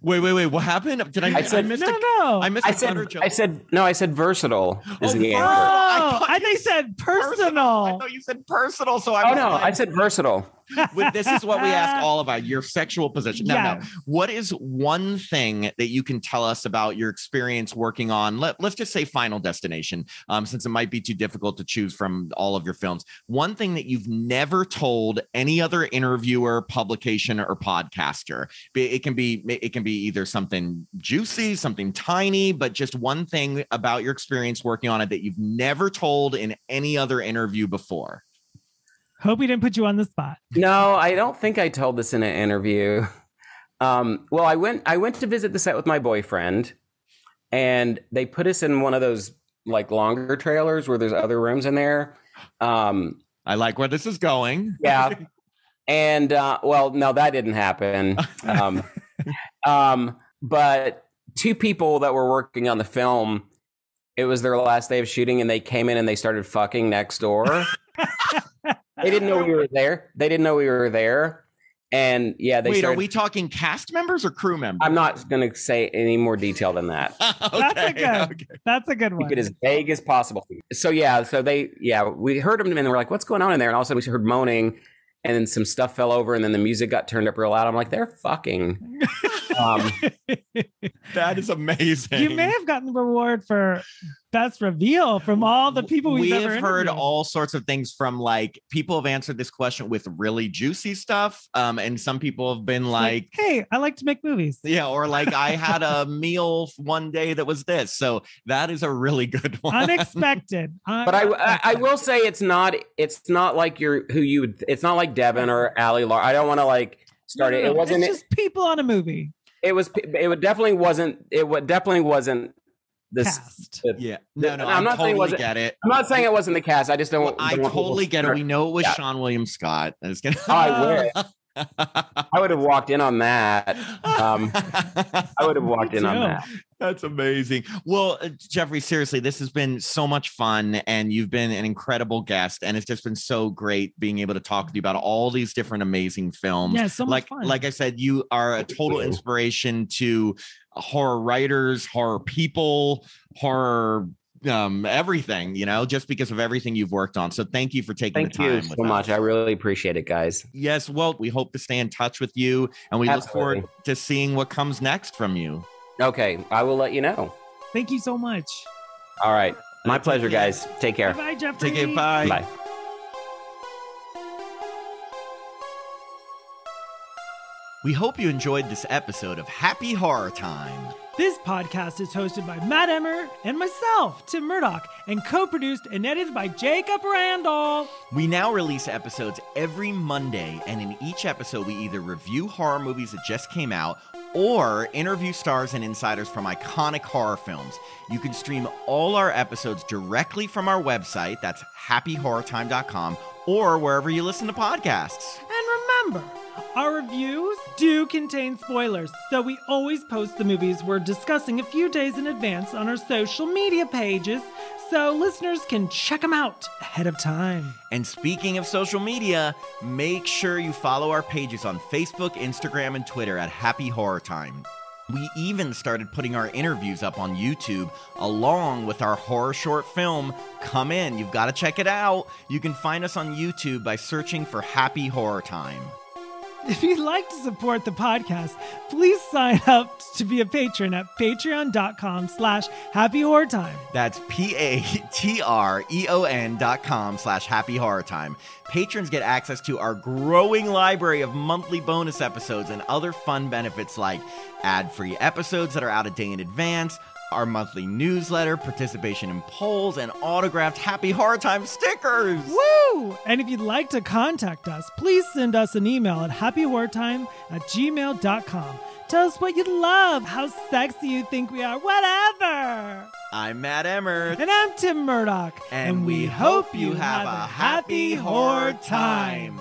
wait wait wait what happened did i, I said- missed no, a- no. I missed i a said butter joke. i said no i said versatile is Oh, the Oh, answer I thought I, you think said personal. I thought you said personal, so I oh no like, i said versatile With- this is what we ask all about your sexual position. No, no. What is one thing that you can tell us about your experience working on? Let, let's just say Final Destination, um, since it might be too difficult to choose from all of your films. One thing that you've never told any other interviewer, publication, or podcaster. It can be it can be either something juicy, something tiny, but just one thing about your experience working on it that you've never told in any other interview before. Hope we didn't put you on the spot. No, I don't think I told this in an interview. Um, well, I went I went to visit the set with my boyfriend, and they put us in one of those like longer trailers where there's other rooms in there. Um, I like where this is going. yeah, and uh, well, no, that didn't happen. Um, um, but two people that were working on the film, it was their last day of shooting, and they came in and they started fucking next door. they didn't know we were there. They didn't know we were there. And yeah, they Wait, started. are we talking cast members or crew members? I'm not going to say any more detail than that. okay, a good- okay. That's a good one. Keep it as vague as possible. So yeah, so they yeah, we heard them and we're like, what's going on in there? And all of a sudden we heard moaning, and then some stuff fell over, and then the music got turned up real loud. I'm like, they're fucking. Um, That is amazing. you may have gotten the reward for best reveal from all the people we've we ever have heard all sorts of things from like people have answered this question with really juicy stuff um and some people have been like hey, I like to make movies. yeah or like i had a meal one day that was this so that is a really good one Unexpected. but I, I I will say it's not it's not like you're who you would it's not like Devon or Ali Lar. I don't want to like start No, it. no, It no. wasn't It's just people on a movie. it was it would definitely wasn't it would definitely wasn't this. Cast. the- Yeah. No, no, I'm I not saying it totally wasn't- get it. I'm not saying it wasn't the cast. I just don't. Well, I don't totally to get it. We know it was Yeah. Seann William Scott. I was gonna. Oh, I wish. I would have walked in on that. Um, I would have walked in on that. That's amazing. Well, uh, Jeffrey, seriously, this has been so much fun, and you've been an incredible guest, and it's just been so great being able to talk with you about all these different amazing films. Yeah, so much like, fun. like I said, you are a total inspiration to horror writers, horror people, horror um everything you know just because of everything you've worked on so thank you for taking Thank the time Thank you with so much. us. I really appreciate it, guys. yes well we hope to stay in touch with you and we look forward to seeing what comes next from you Okay, I will let you know. Thank you so much. All right, my Take pleasure, care. guys. Take care. Bye, Jeffrey. take care. bye Bye. We hope you enjoyed this episode of Happy Horror Time. This podcast is hosted by Matt Emmer and myself, Tim Murdoch, and co-produced and edited by Jacob Randall. We now release episodes every Monday, and in each episode, we either review horror movies that just came out or interview stars and insiders from iconic horror films. You can stream all our episodes directly from our website, that's happyhorrortime.com, or wherever you listen to podcasts. And remember, our reviews do contain spoilers, so we always post the movies we're discussing a few days in advance on our social media pages so listeners can check them out ahead of time. And speaking of social media, make sure you follow our pages on Facebook, Instagram, and Twitter at Happy Horror Time. We even started putting our interviews up on YouTube along with our horror short film. Come in, you've got to check it out. You can find us on YouTube by searching for Happy Horror Time. If you'd like to support the podcast, please sign up to be a patron at patreon.com slash happy horror time. That's P-A-T-R-E-O-N dot com slash happy horror time. Patrons get access to our growing library of monthly bonus episodes and other fun benefits like ad-free episodes that are out a day in advance, our monthly newsletter, participation in polls, and autographed happy horror time stickers. Woo! And if you'd like to contact us, please send us an email at happyhorrortime at gmail.com. Tell us what you love, how sexy you think we are, whatever. I'm Matt Emmert. And I'm Tim Murdoch. And we hope you have a happy horror time.